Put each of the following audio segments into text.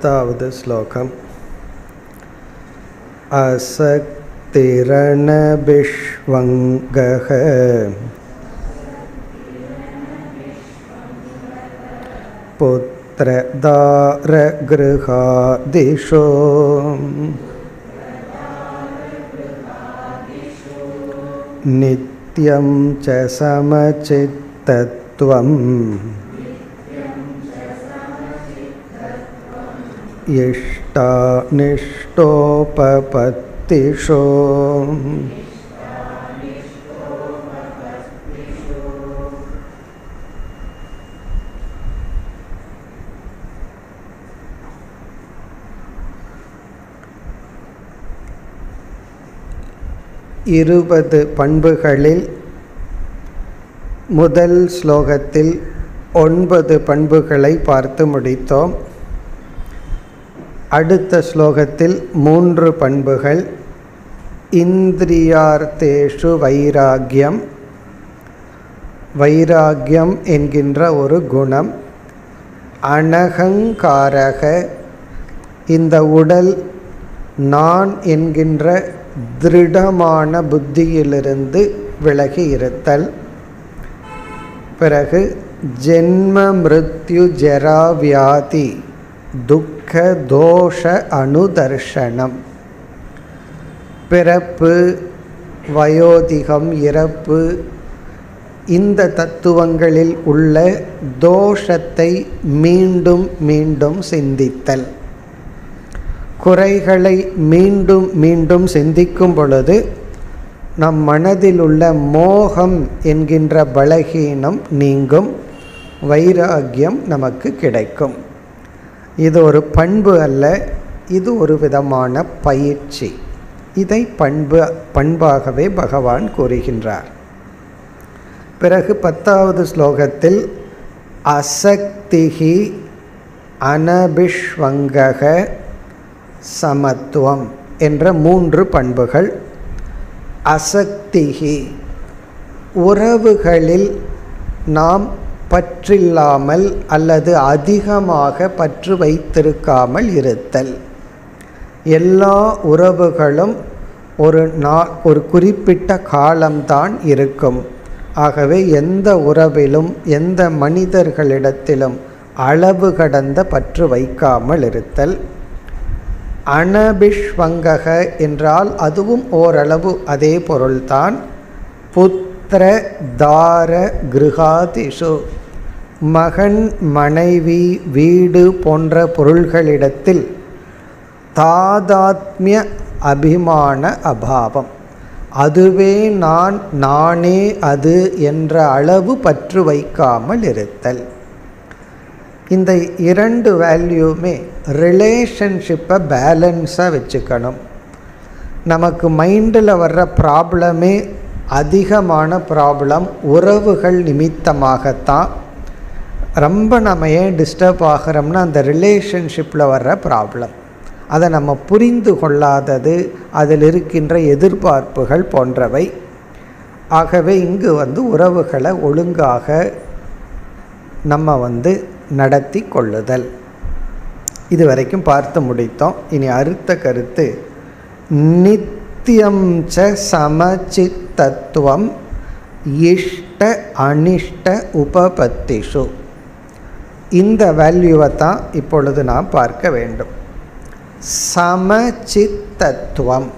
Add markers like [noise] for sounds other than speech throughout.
पत्तावद् श्लोकम् असक्तिरणविष्वङ्गः पुत्रदारगृहादिषु। नित्यं च समचित्तत्वम्। इष्टानिष्टोपपत्तिषु இருபது பண்புகளில் முதல் ஸ்லோகத்தில் ஒன்பது பண்புகளை பார்த்து முடித்தோம் அடுத்த ஸ்லோகத்தில் மூன்று பண்புகள். இந்திரியார்த்தேஷு வைராகியம். வைராகியம் என்கின்ற ஒரு குணம். அனகங்காரக. இந்த உடல் நான் என்கின்ற திருடமான புத்தியிலிருந்து விலகி இருத்தல். பிறகு ஜென்ம மிருத்யு ஜரா வியாதி தர்க்க தோஷ அனுதர்ஷனம். பிறப்பு வயோதிகம் இறப்பு இந்த தத்துவங்களில் உள்ள தோஷத்தை மீண்டும் மீண்டும் சிந்தித்தல். குறைகளை மீண்டும் மீண்டும் சிந்திக்கும் பொழுது நம் மனதில் உள்ள மோகம் என்கின்ற பலகீனம் நீங்கும் வைராகியம் நமக்கு கிடைக்கும். இது ஒரு பண்பு அல்ல இது ஒரு விதமான பயிற்சி. இதை பண்பு பண்பாகவே பகவான் கூறுகின்றார். பிறகு பத்தாவது ஸ்லோகத்தில் அசக்திகி அனபிஷ்வங்கக சமத்துவம் என்ற மூன்று பண்புகள் அசக்திகி உறவுகளில் நாம் பற்றில்லாமல் அல்லது அதிகமாக பற்று வைத்திருக்காமல் இருத்தல். எல்லா உறவுகளும் ஒரு நா ஒரு குறிப்பிட்ட காலம்தான் இருக்கும். ஆகவே எந்த உறவிலும் எந்த மனிதர்களிடத்திலும் அளவு கடந்த பற்று வைக்காமல் இருத்தல். அனபிஷ்வங்கக என்றால் அதுவும் ஓரளவு அதே பொருள்தான். புத்திர தார கிருகாதிஷு. மகன் மனைவி வீடு போன்ற பொருள்களிடத்தில் தாதாத்மிய அபிமான அபாவம். அதுவே நான் நானே அது என்ற அளவு பற்று வைக்காமல் இருத்தல். இந்த இரண்டு வேல்யூமே ரிலேஷன்ஷிப்பை பேலன்ஸாக வச்சுக்கணும். நமக்கு மைண்டில் வர்ற ப்ராப்ளமே அதிகமான ப்ராப்ளம் உறவுகள் நிமித்தமாகத்தான் ரொம்ப நம்ம ஏன் டிஸ்டர்ப் ஆகிறோம்னா அந்த ரிலேஷன்ஷிப்பில் வர்ற ப்ராப்ளம் அதை நம்ம புரிந்து கொள்ளாதது அதில் இருக்கின்ற எதிர்பார்ப்புகள் போன்றவை. ஆகவே இங்கு வந்து உறவுகளை ஒழுங்காக நம்ம வந்து நடத்தி கொள்ளுதல். இது வரைக்கும் பார்த்து முடித்தோம். இனி அடுத்த கருத்து. நித்தியம் ச சமச்சித்தத்துவம் இஷ்ட அனிஷ்ட உபபத்திஷு. இந்த வேல்யூவை தான் இப்பொழுது நாம் பார்க்க வேண்டும். சமச்சித்தத்துவம்.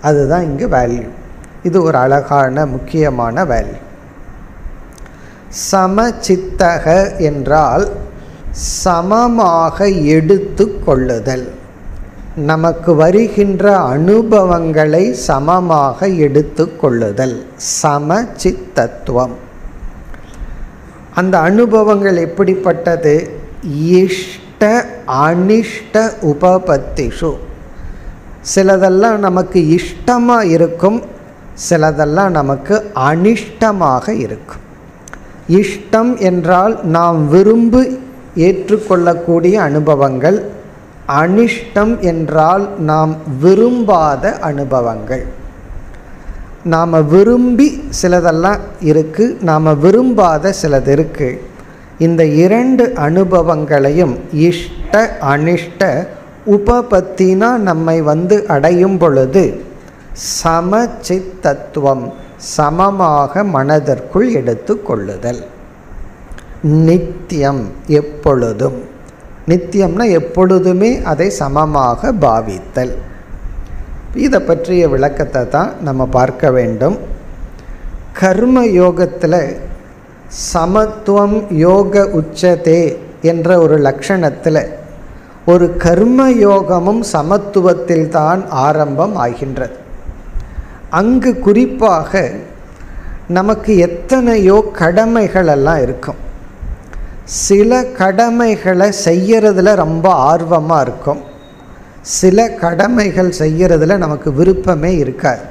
அதுதான் இங்கு வேல்யூ இது ஒரு அழகான முக்கியமான வேல்யூ சமச்சித்தக என்றால் சமமாக எடுத்து கொள்ளுதல். நமக்கு வருகின்ற அனுபவங்களை சமமாக எடுத்து கொள்ளுதல். சமச்சித்தத்துவம். அந்த அனுபவங்கள் எப்படிப்பட்டது? இஷ்ட அனிஷ்ட உபபத்திஷு. சிலதெல்லாம் நமக்கு இஷ்டமாக இருக்கும் சிலதெல்லாம் நமக்கு அனிஷ்டமாக இருக்கும். இஷ்டம் என்றால் நாம் விரும்பு ஏற்றுக்கொள்ளக்கூடிய அனுபவங்கள் அனிஷ்டம் என்றால் நாம் விரும்பாத அனுபவங்கள். நாம் விரும்பி சிலதெல்லாம் இருக்குது நாம் விரும்பாத சிலது இருக்குது இந்த இரண்டு அனுபவங்களையும் இஷ்ட அனிஷ்ட உபபத்தினா நம்மை வந்து அடையும் பொழுது சமச்சித்தத்துவம் சமமாக மனதிற்குள் எடுத்து கொள்ளுதல். நித்தியம் எப்பொழுதும். நித்தியம்னா எப்பொழுதுமே அதை சமமாக பாவித்தல். இதை பற்றிய விளக்கத்தை தான் நம்ம பார்க்க வேண்டும். கர்ம யோகத்தில் சமத்துவம் யோக உச்சதே என்ற ஒரு லட்சணத்தில் ஒரு கர்ம யோகமும் சமத்துவத்தில் தான் ஆரம்பம் ஆகின்றது. அங்கு குறிப்பாக நமக்கு எத்தனையோ கடமைகள் எல்லாம் இருக்கும். சில கடமைகளை செய்யறதுல ரொம்ப ஆர்வமாக இருக்கும். சில கடமைகள் செய்கிறதுல நமக்கு விருப்பமே இருக்காது.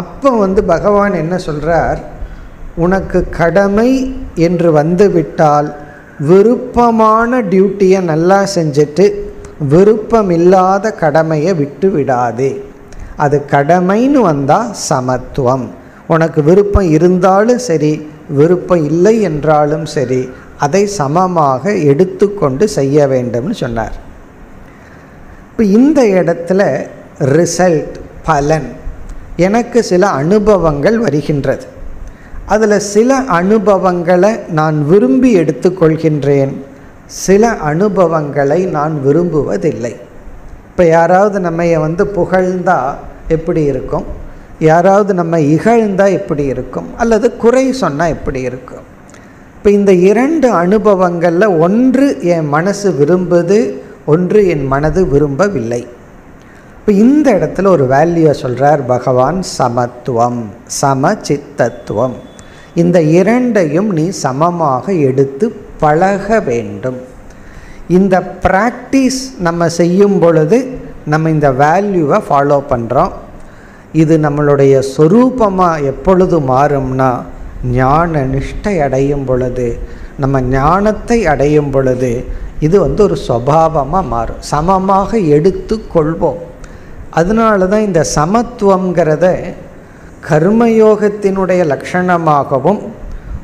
அப்போ வந்து பகவான் என்ன சொல்கிறார் உனக்கு கடமை என்று வந்துவிட்டால் விருப்பமான டியூட்டியை நல்லா செஞ்சுட்டு விருப்பம் இல்லாத கடமையை விட்டு விடாதே அது கடமைன்னு வந்தால் சமத்துவம். உனக்கு விருப்பம் இருந்தாலும் சரி விருப்பம் இல்லை என்றாலும் சரி அதை சமமாக எடுத்துக்கொண்டு செய்ய வேண்டும்னு சொன்னார். இப்போ இந்த இடத்துல ரிசல்ட் பலன் எனக்கு சில அனுபவங்கள் வருகின்றது. அதில் சில அனுபவங்களை நான் விரும்பி எடுத்துக்கொள்கின்றேன். சில அனுபவங்களை நான் விரும்புவதில்லை. இப்போ யாராவது நம்ம வந்து புகழ்ந்தா எப்படி இருக்கும்? யாராவது நம்ம இகழ்ந்தால் எப்படி இருக்கும்? அல்லது குறை சொன்னால் எப்படி இருக்கும்? இப்போ இந்த இரண்டு அனுபவங்களில் ஒன்று என் மனசு விரும்புது ஒன்று என் மனது விரும்பவில்லை. இப்போ இந்த இடத்துல ஒரு வேல்யூவை சொல்கிறார் பகவான் சமத்துவம் சமச்சித்தத்துவம். இந்த இரண்டையும் நீ சமமாக எடுத்து பழக வேண்டும். இந்த ப்ராக்டிஸ் நம்ம செய்யும் பொழுது நம்ம இந்த வேல்யூவை ஃபாலோ பண்ணுறோம் இது நம்மளுடைய சொரூபமாக எப்பொழுது மாறும்னா ஞான நிஷ்டை அடையும் பொழுது நம்ம ஞானத்தை அடையும் பொழுது இது வந்து ஒரு சுவாவமாக மாறும். சமமாக எடுத்து கொள்வோம். அதனால தான் இந்த சமத்துவங்கிறத கர்மயோகத்தினுடைய லட்சணமாகவும்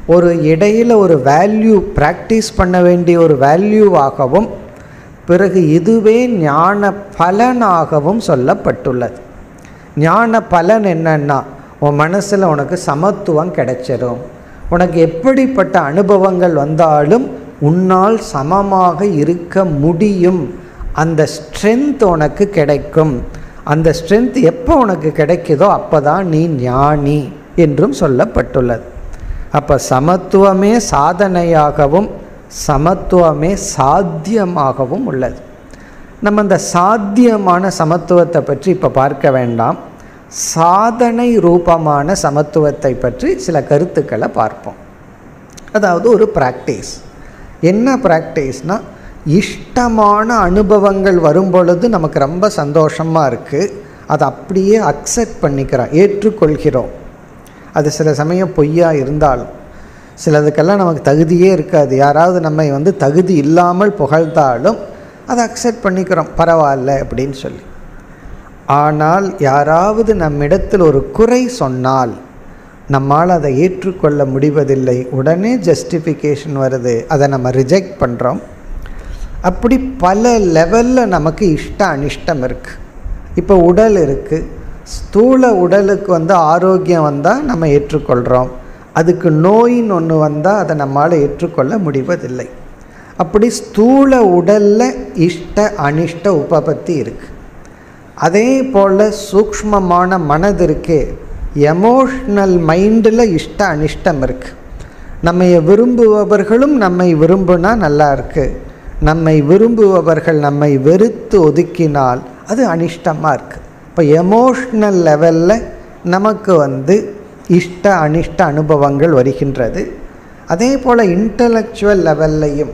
ஒரு இடையில் ஒரு வேல்யூ ப்ராக்டிஸ் பண்ண வேண்டிய ஒரு வேல்யூவாகவும் பிறகு இதுவே ஞான பலனாகவும் சொல்லப்பட்டுள்ளது. ஞான பலன் என்னன்னா உன் மனசில் உனக்கு சமத்துவம் கிடைச்சிடும் உனக்கு எப்படிப்பட்ட அனுபவங்கள் வந்தாலும் உன்னால் சமமாக இருக்க முடியும். அந்த ஸ்ட்ரென்த் உனக்கு கிடைக்கும். அந்த ஸ்ட்ரென்த் எப்போ உனக்கு கிடைக்குதோ அப்போ தான் நீ ஞானி என்றும் சொல்லப்பட்டுள்ளது. அப்போ சமத்துவமே சாதனையாகவும் சமத்துவமே சாத்தியமாகவும் உள்ளது. நம்ம இந்த சாத்தியமான சமத்துவத்தை பற்றி இப்போ பார்க்க வேண்டாம். சாதனை ரூபமான சமத்துவத்தை பற்றி சில கருத்துக்களை பார்ப்போம். அதாவது ஒரு ப்ராக்டிஸ் என்ன ப்ராக்டிஸ்னால் இஷ்டமான அனுபவங்கள் வரும் பொழுது நமக்கு ரொம்ப சந்தோஷமாக இருக்குது அதை அப்படியே அக்செப்ட் பண்ணிக்கிறோம் ஏற்றுக்கொள்கிறோம். அது சில சமயம் பொய்யாக இருந்தாலும் சிலதுக்கெல்லாம் நமக்கு தகுதியே இருக்காது. யாராவது நம்மை வந்து தகுதி இல்லாமல் புகழ்ந்தாலும் அதை அக்செப்ட் பண்ணிக்கிறோம் பரவாயில்ல அப்படின்னு சொல்லி. ஆனால் யாராவது நம்மிடத்தில் ஒரு குறை சொன்னால் நம்மால் அதை ஏற்றுக்கொள்ள முடிவதில்லை. உடனே ஜஸ்டிஃபிகேஷன் வருது. அதை நம்ம ரிஜெக்ட் பண்ணுறோம் அப்படி பல லெவலில் நமக்கு இஷ்ட அனிஷ்டம் இருக்குது இப்போ உடல் இருக்குது ஸ்தூல உடலுக்கு வந்து ஆரோக்கியம் வந்தால் நம்ம ஏற்றுக்கொள்கிறோம் அதுக்கு நோயின்னு ஒன்று வந்தால் அதை நம்மால் ஏற்றுக்கொள்ள முடிவதில்லை. அப்படி ஸ்தூல உடலில் இஷ்ட அனிஷ்ட உபபத்தி இருக்குது அதே போல் சூக்ஷ்மமான மனது இருக்கே எமோஷ்னல் மைண்டில் இஷ்ட அனிஷ்டம் இருக்குது நம்மை விரும்புபவர்களும் நம்மை விரும்புனா நல்லா இருக்குது நம்மை விரும்புபவர்கள் நம்மை வெறுத்து ஒதுக்கினால் அது அனிஷ்டமாக இருக்குது இப்போ எமோஷ்னல் லெவலில் நமக்கு வந்து இஷ்ட அனிஷ்ட அனுபவங்கள் வருகின்றது. அதே போல் இன்டலெக்சுவல் லெவல்லையும்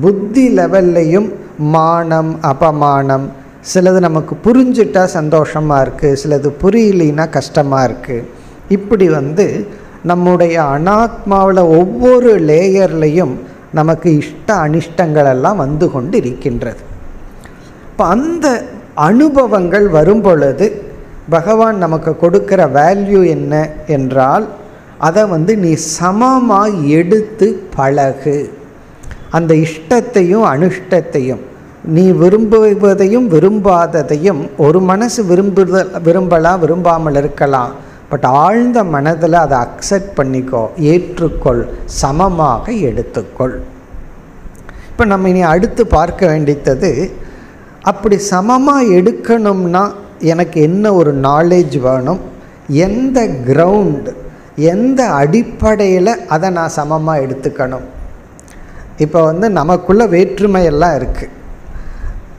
புத்தி லெவல்லையும் மானம் அபமானம் சிலது நமக்கு புரிஞ்சிட்டா சந்தோஷமாக இருக்குது சிலது புரியலினா கஷ்டமாக இருக்குது இப்படி வந்து நம்முடைய அனாத்மாவில் ஒவ்வொரு லேயர்லையும் நமக்கு இஷ்ட அனிஷ்டங்கள் எல்லாம் வந்து கொண்டு இருக்கின்றது இப்போ அந்த அனுபவங்கள் வரும் பொழுது பகவான் நமக்கு கொடுக்கிற வேல்யூ என்ன என்றால் அதை வந்து நீ சமமாக எடுத்து பழகு. அந்த இஷ்டத்தையும் அனுஷ்டத்தையும் நீ விரும்புவதையும் விரும்பாததையும் ஒரு மனசு விரும்புதல் விரும்பலாம் விரும்பாமல் இருக்கலாம். பட் ஆழ்ந்த மனதில் அதை அக்செப்ட் பண்ணிக்கோ ஏற்றுக்கொள் சமமாக எடுத்துக்கொள். இப்போ நம்ம இனி அடுத்து பார்க்க வேண்டித்தது அப்படி சமமாக எடுக்கணும்னா எனக்கு என்ன ஒரு நாலேஜ் வேணும்? எந்த கிரவுண்ட் எந்த அடிப்படையில் அதை நான் சமமாக எடுத்துக்கணும்? இப்போ வந்து நமக்குள்ள வேற்றுமையெல்லாம் இருக்குது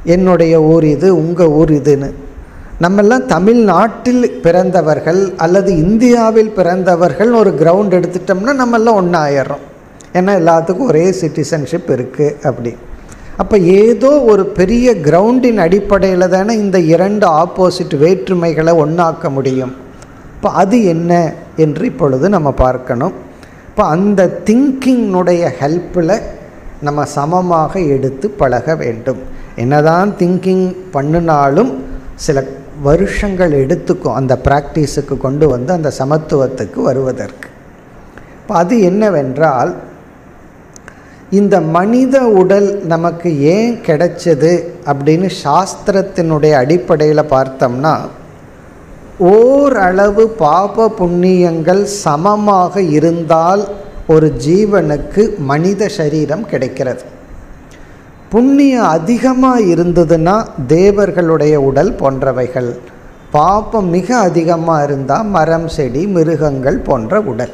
என்னுடைய ஊர் இது உங்கள் ஊர் இதுன்னு. நம்மெல்லாம் தமிழ்நாட்டில் பிறந்தவர்கள் அல்லது இந்தியாவில் பிறந்தவர்கள் ஒரு கிரவுண்ட் எடுத்துட்டோம்னா நம்மெல்லாம் ஒன்றாயிடுறோம் ஏன்னா எல்லாத்துக்கும் ஒரே சிட்டிசன்ஷிப் இருக்குது அப்படி. அப்போ ஏதோ ஒரு பெரிய கிரவுண்டின் அடிப்படையில் தானே இந்த இரண்டு ஆப்போசிட் வேற்றுமைகளை ஒன்றாக்க முடியும். இப்போ அது என்ன என்று இப்பொழுது நம்ம பார்க்கணும். இப்போ அந்த திங்கிங்னுடைய ஹெல்ப்பில் நம்ம சமமாக எடுத்து பழக வேண்டும். என்னதான் திங்கிங் பண்ணினாலும் சில வருஷங்கள் எடுத்துக்கும் அந்த ப்ராக்டிஸுக்கு கொண்டு வந்து அந்த சமத்துவத்துக்கு வருவதற்கு. இப்போ அது என்னவென்றால் இந்த மனித உடல் நமக்கு ஏன் கிடைச்சது அப்படின்னு சாஸ்திரத்தினுடைய அடிப்படையில் பார்த்தோம்னா ஓரளவு பாப புண்ணியங்கள் சமமாக இருந்தால் ஒரு ஜீவனுக்கு மனித சரீரம் கிடைக்கிறது. புண்ணியம் அதிகமாக இருந்ததுன்னா தேவர்களுடைய உடல் போன்றவைகள். பாப்பம் மிக அதிகமாக இருந்தால் மரம் செடி மிருகங்கள் போன்ற உடல்.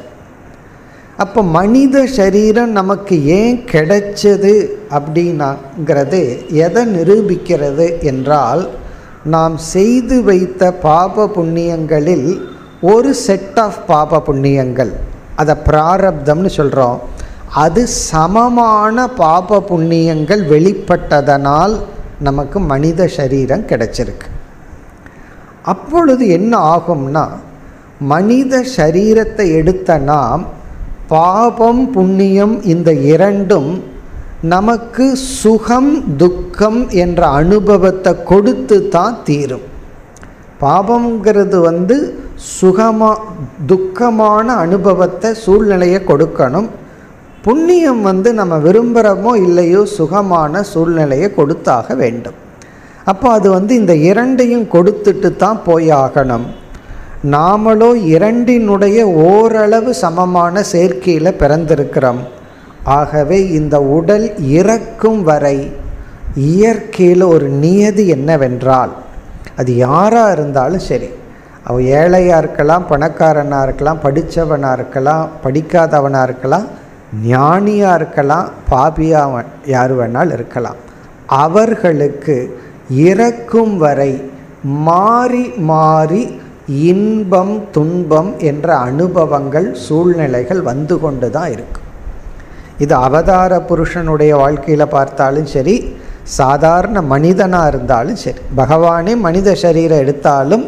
அப்போ மனித சரீரம் நமக்கு ஏன் கிடைச்சது அப்படின்னாங்கிறது எதை நிரூபிக்கிறது என்றால் நாம் செய்து வைத்த பாப புண்ணியங்களில் ஒரு செட் ஆஃப் பாப புண்ணியங்கள். அதை பிராரப்தம்னு சொல்கிறோம் அது சமமான பாப புண்ணியங்கள் வெளிப்பட்டதனால் நமக்கு மனித சரீரம் கிடைச்சிருக்கு. அப்பொழுது என்ன ஆகும்னா மனித சரீரத்தை எடுத்த நாம் பாபம் புண்ணியம் இந்த இரண்டும் நமக்கு சுகம் துக்கம் என்ற அனுபவத்தை கொடுத்து தான் தீரும். பாபங்கிறது வந்து சுகமா துக்கமான அனுபவத்தை சூழ்நிலையை கொடுக்கணும். புண்ணியம் வந்து நம்ம விரும்புகிறோமோ இல்லையோ சுகமான சூழ்நிலையை கொடுத்தாக வேண்டும். அப்போ அது வந்து இந்த இரண்டையும் கொடுத்துட்டு தான் போயாகணும் நாமளோ இரண்டினுடைய ஓரளவு சமமான சேர்க்கையில் பிறந்திருக்கிறோம். ஆகவே இந்த உடல் இறக்கும் வரை இயற்கையில் ஒரு நியதி என்னவென்றால் அது யாராக இருந்தாலும் சரி அவன் ஏழையாக இருக்கலாம் பணக்காரனாக இருக்கலாம் படித்தவனாக இருக்கலாம் படிக்காதவனாக இருக்கலாம் ஞானியாக இருக்கலாம் பாபியாக யார் வேணால் இருக்கலாம். அவர்களுக்கு இறக்கும் வரை மாறி மாறி இன்பம் துன்பம் என்ற அனுபவங்கள் சூழ்நிலைகள் வந்து கொண்டு தான் இருக்கும் இது அவதார புருஷனுடைய வாழ்க்கையில் பார்த்தாலும் சரி சாதாரண மனிதனாக இருந்தாலும் சரி பகவானே மனித சரீரம் எடுத்தாலும்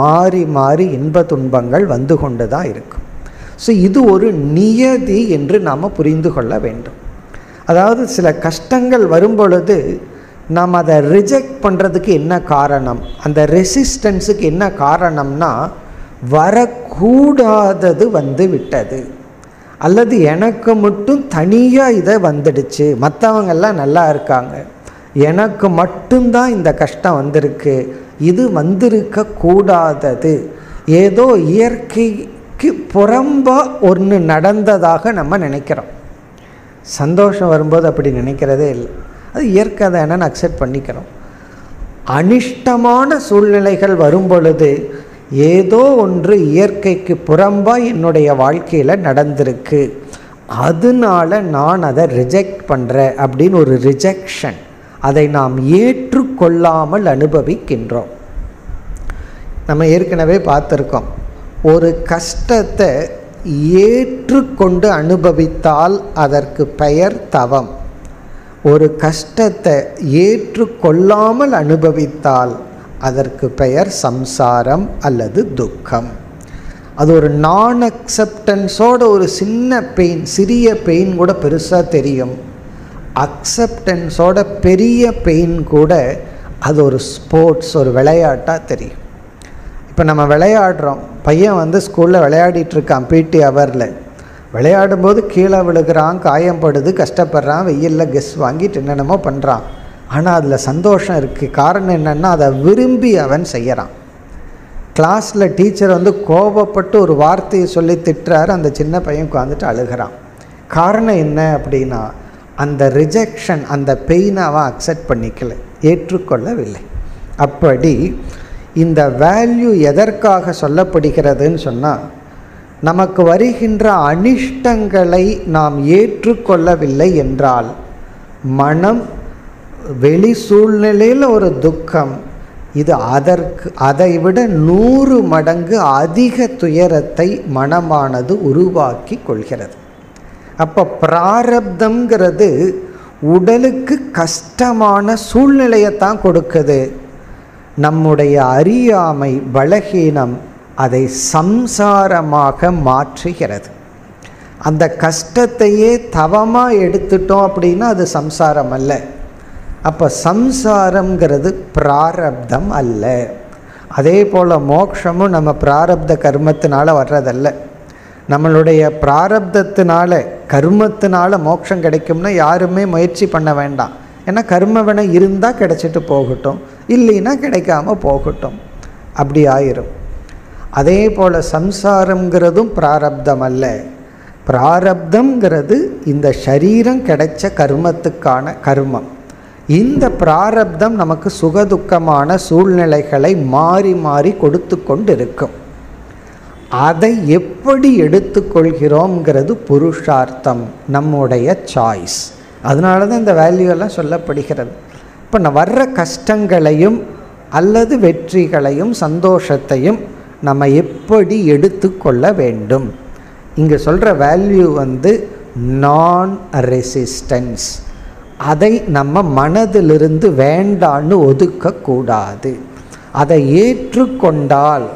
மாறி மாறி இன்ப துன்பங்கள் வந்து கொண்டு தான் இருக்கும். ஸோ இது ஒரு நியதி என்று நாம் புரிந்து கொள்ள வேண்டும். அதாவது சில கஷ்டங்கள் வரும்பொழுது நாம் அதை ரிஜெக்ட் பண்ணுறதுக்கு என்ன காரணம்? அந்த ரெசிஸ்டன்ஸுக்கு என்ன காரணம்னா வரக்கூடாதது வந்து விட்டது. அல்லது எனக்கு மட்டும் தனியாக இதை வந்துடுச்சு. மற்றவங்கெல்லாம் நல்லா இருக்காங்க. எனக்கு மட்டும்தான் இந்த கஷ்டம் வந்திருக்கு. இது வந்திருக்க கூடாதது. ஏதோ இயற்கைக்கு புறம்பாக ஒன்று நடந்ததாக நம்ம நினைக்கிறோம். சந்தோஷம் வரும்போது அப்படி நினைக்கிறதே இல்லை. அது இயற்கை தானேன்னு அக்செப்ட் பண்ணிக்கிறோம். அனிஷ்டமான சூழ்நிலைகள் வரும் பொழுது ஏதோ ஒன்று இயற்கைக்கு புறம்பாக என்னுடைய வாழ்க்கையில் நடந்திருக்கு. அதனால நான் அதை ரிஜெக்ட் பண்ணுறேன் அப்படின்னு ஒரு ரிஜெக்ஷன் அதை நாம் ஏற்று கொள்ளாமல் அனுபவிக்கின்றோம். நம்ம ஏற்கனவே பார்த்துருக்கோம். ஒரு கஷ்டத்தை ஏற்றுக்கொண்டு அனுபவித்தால் அதற்கு பெயர் தவம். ஒரு கஷ்டத்தை ஏற்றுக்கொள்ளாமல் அனுபவித்தால் அதற்கு பெயர் சம்சாரம் அல்லது துக்கம். அது ஒரு நான் அக்செப்டன்ஸோட ஒரு சின்ன பெயின் சிறிய பெயின் கூட பெருசாக தெரியும். அக்செப்டன்ஸோட பெரிய பெயின் கூட அது ஒரு ஸ்போர்ட்ஸ் ஒரு விளையாட்டாக தெரியும். இப்போ நம்ம விளையாடுறோம். பையன் வந்து ஸ்கூலில் விளையாடிட்டு இருக்கான் பிடி ஹவரில் விளையாடும்போது கீழே விழுகிறான் காயம்படுது கஷ்டப்படுறான் வெயிலில் கெஸ் வாங்கிட்டு என்னென்னமோ பண்ணுறான் ஆனால் அதில் சந்தோஷம் இருக்குது காரணம் என்னென்னா அதை விரும்பி அவன் செய்கிறான் கிளாஸில் டீச்சர் வந்து கோபப்பட்டு ஒரு வார்த்தையை சொல்லி திட்டுறாரு. அந்த சின்ன பையன் உட்காந்துட்டு அழுகிறான். காரணம் என்ன அப்படின்னா அந்த ரிஜெக்ஷன் அந்த பெயினை அவன் அக்செப்ட் பண்ணிக்கல ஏற்றுக்கொள்ளவில்லை. அப்படி இந்த வேல்யூ எதற்காக சொல்லப்படுகிறதுன்னு சொன்னால் நமக்கு வருகின்ற அனிஷ்டங்களை நாம் ஏற்றுக்கொள்ளவில்லை என்றால் மனம் வெளி சூழ்நிலையில் ஒரு துக்கம் இது அதற்கு அதை விட நூறு மடங்கு அதிக துயரத்தை மனமானது உருவாக்கி கொள்கிறது. அப்போ பிராரப்தங்கிறது உடலுக்கு கஷ்டமான சூழ்நிலையைத்தான் கொடுக்குது. நம்முடைய அறியாமை பலகீனம் அதை சம்சாரமாக மாற்றுகிறது. அந்த கஷ்டத்தையே தவமாக எடுத்துட்டோம் அப்படின்னா அது சம்சாரம் அல்ல. அப்போ சம்சாரம்ங்கிறது பிராரப்தம் அல்ல. அதே போல் மோக்ஷமும் நம்ம பிராரப்த கர்மத்தினால வர்றதல்ல. நம்மளுடைய பிராரப்தத்தினால கர்மத்தினால மோட்சம் கிடைக்கும்னா யாருமே முயற்சி பண்ண வேண்டாம். ஏன்னா கர்மவினை இருந்தால் கிடைச்சிட்டு போகட்டும். இல்லைன்னா கிடைக்காம போகட்டும். அப்படி ஆயிரும். அதே போல் சம்சாரம்ங்கிறதும் பிராரப்தம் அல்ல பிராரப்தம்ங்கிறது இந்த சரீரம் கிடைச்ச கர்மத்துக்கான கர்மம். இந்த பிராரப்தம் நமக்கு சுகதுக்கமான சூழ்நிலைகளை மாறி மாறி கொடுத்து கொண்டு இருக்கும் அதை எப்படி எடுத்துக்கொள்கிறோங்கிறது புருஷார்த்தம் நம்முடைய சாய்ஸ் அதனால தான் இந்த வேல்யூ எல்லாம் சொல்லப்படுகிறது. இப்போ நான் வர்ற கஷ்டங்களையும் அல்லது வெற்றிகளையும் சந்தோஷத்தையும் நம்ம எப்படி எடுத்துக்கொள்ள வேண்டும்? இங்கே சொல்கிற வேல்யூ வந்து நான் ரெசிஸ்டன்ஸ் அதை நம்ம மனதிலிருந்து வேண்டான்னு ஒதுக்கக்கூடாது. அதை ஏற்றுக்கொண்டால்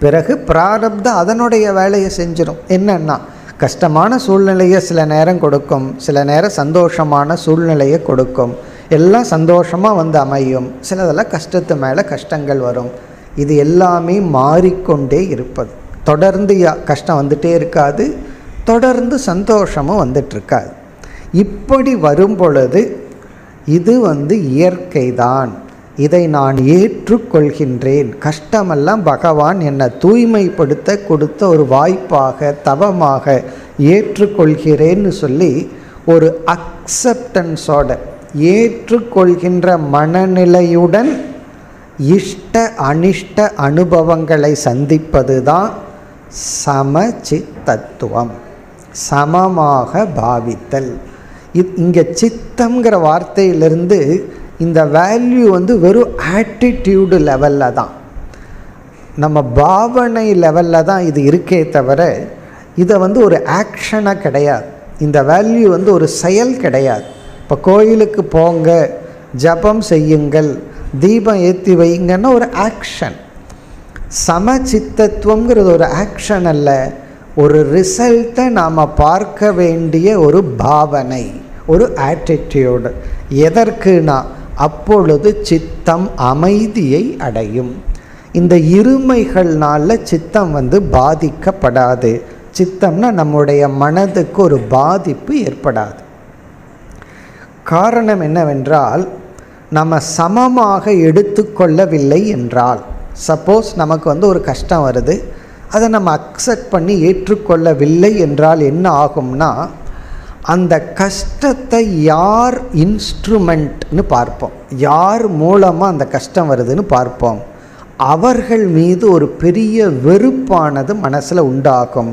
பிறகு பிராரப்தம் அதனுடைய வேலையை செஞ்சிடும் என்னன்னா கஷ்டமான சூழ்நிலையை சில நேரம் கொடுக்கும் சில நேரம் சந்தோஷமான சூழ்நிலையை கொடுக்கும். எல்லாம் சந்தோஷமாக வந்து அமையும். சிலதெல்லாம் கஷ்டத்து மேலே கஷ்டங்கள் வரும். இது எல்லாமே மாறிக்கொண்டே இருப்பது. தொடர்ந்து யா- கஷ்டம் வந்துட்டே இருக்காது. தொடர்ந்து சந்தோஷமும் வந்துட்டுருக்காது. இப்படி வரும் பொழுது இது வந்து இயற்கை தான் இதை நான் ஏற்றுக்கொள்கின்றேன். கஷ்டமெல்லாம் பகவான் என்னை தூய்மைப்படுத்த கொடுத்த ஒரு வாய்ப்பாக தவமாக ஏற்றுக்கொள்கிறேன்னு சொல்லி ஒரு அக்செப்டன்ஸோட ஏற்றுக்கொள்கின்ற மனநிலையுடன் இஷ்ட அனிஷ்ட அனுபவங்களை சந்திப்பது தான் சமச்சித்தத்துவம். சமமாக பாவித்தல். இங்கே சித்தம்ங்கிற வார்த்தையிலிருந்து இந்த வேல்யூ வந்து வெறும் ஆட்டிடியூடு லெவலில் தான். நம்ம பாவனை லெவலில் தான் இது இருக்கே தவிர இதை வந்து ஒரு ஆக்ஷனாக கிடையாது. இந்த வேல்யூ வந்து ஒரு செயல் கிடையாது. இப்போ கோயிலுக்கு போங்க ஜபம் செய்யுங்கள் தீபம் ஏற்றி வைங்கன்னா ஒரு ஆக்ஷன் சமச்சித்தத்துவங்கிறது ஒரு ஆக்ஷன் அல்ல. ஒரு ரிசல்ட்டை நாம் பார்க்க வேண்டிய ஒரு பாவனை ஒரு ஆட்டிடியூடு எதற்குனா அப்பொழுது சித்தம் அமைதியை அடையும். இந்த இருமைகள்னால சித்தம் வந்து பாதிக்கப்படாது. சித்தம்னா நம்முடைய மனதுக்கு ஒரு பாதிப்பு ஏற்படாது. காரணம் என்னவென்றால் நம்ம சமமாக எடுத்துக்கொள்ளவில்லை என்றால் சப்போஸ் நமக்கு வந்து ஒரு கஷ்டம் வருது அதை நம்ம அக்செப்ட் பண்ணி ஏற்றுக்கொள்ளவில்லை என்றால் என்ன ஆகும்னா அந்த கஷ்டத்தை யார் இன்ஸ்ட்ருமெண்ட்னு பார்ப்போம். யார் மூலமாக அந்த கஷ்டம் வருதுன்னு பார்ப்போம். அவர்கள் மீது ஒரு பெரிய வெறுப்பானது மனசில் உண்டாகும்.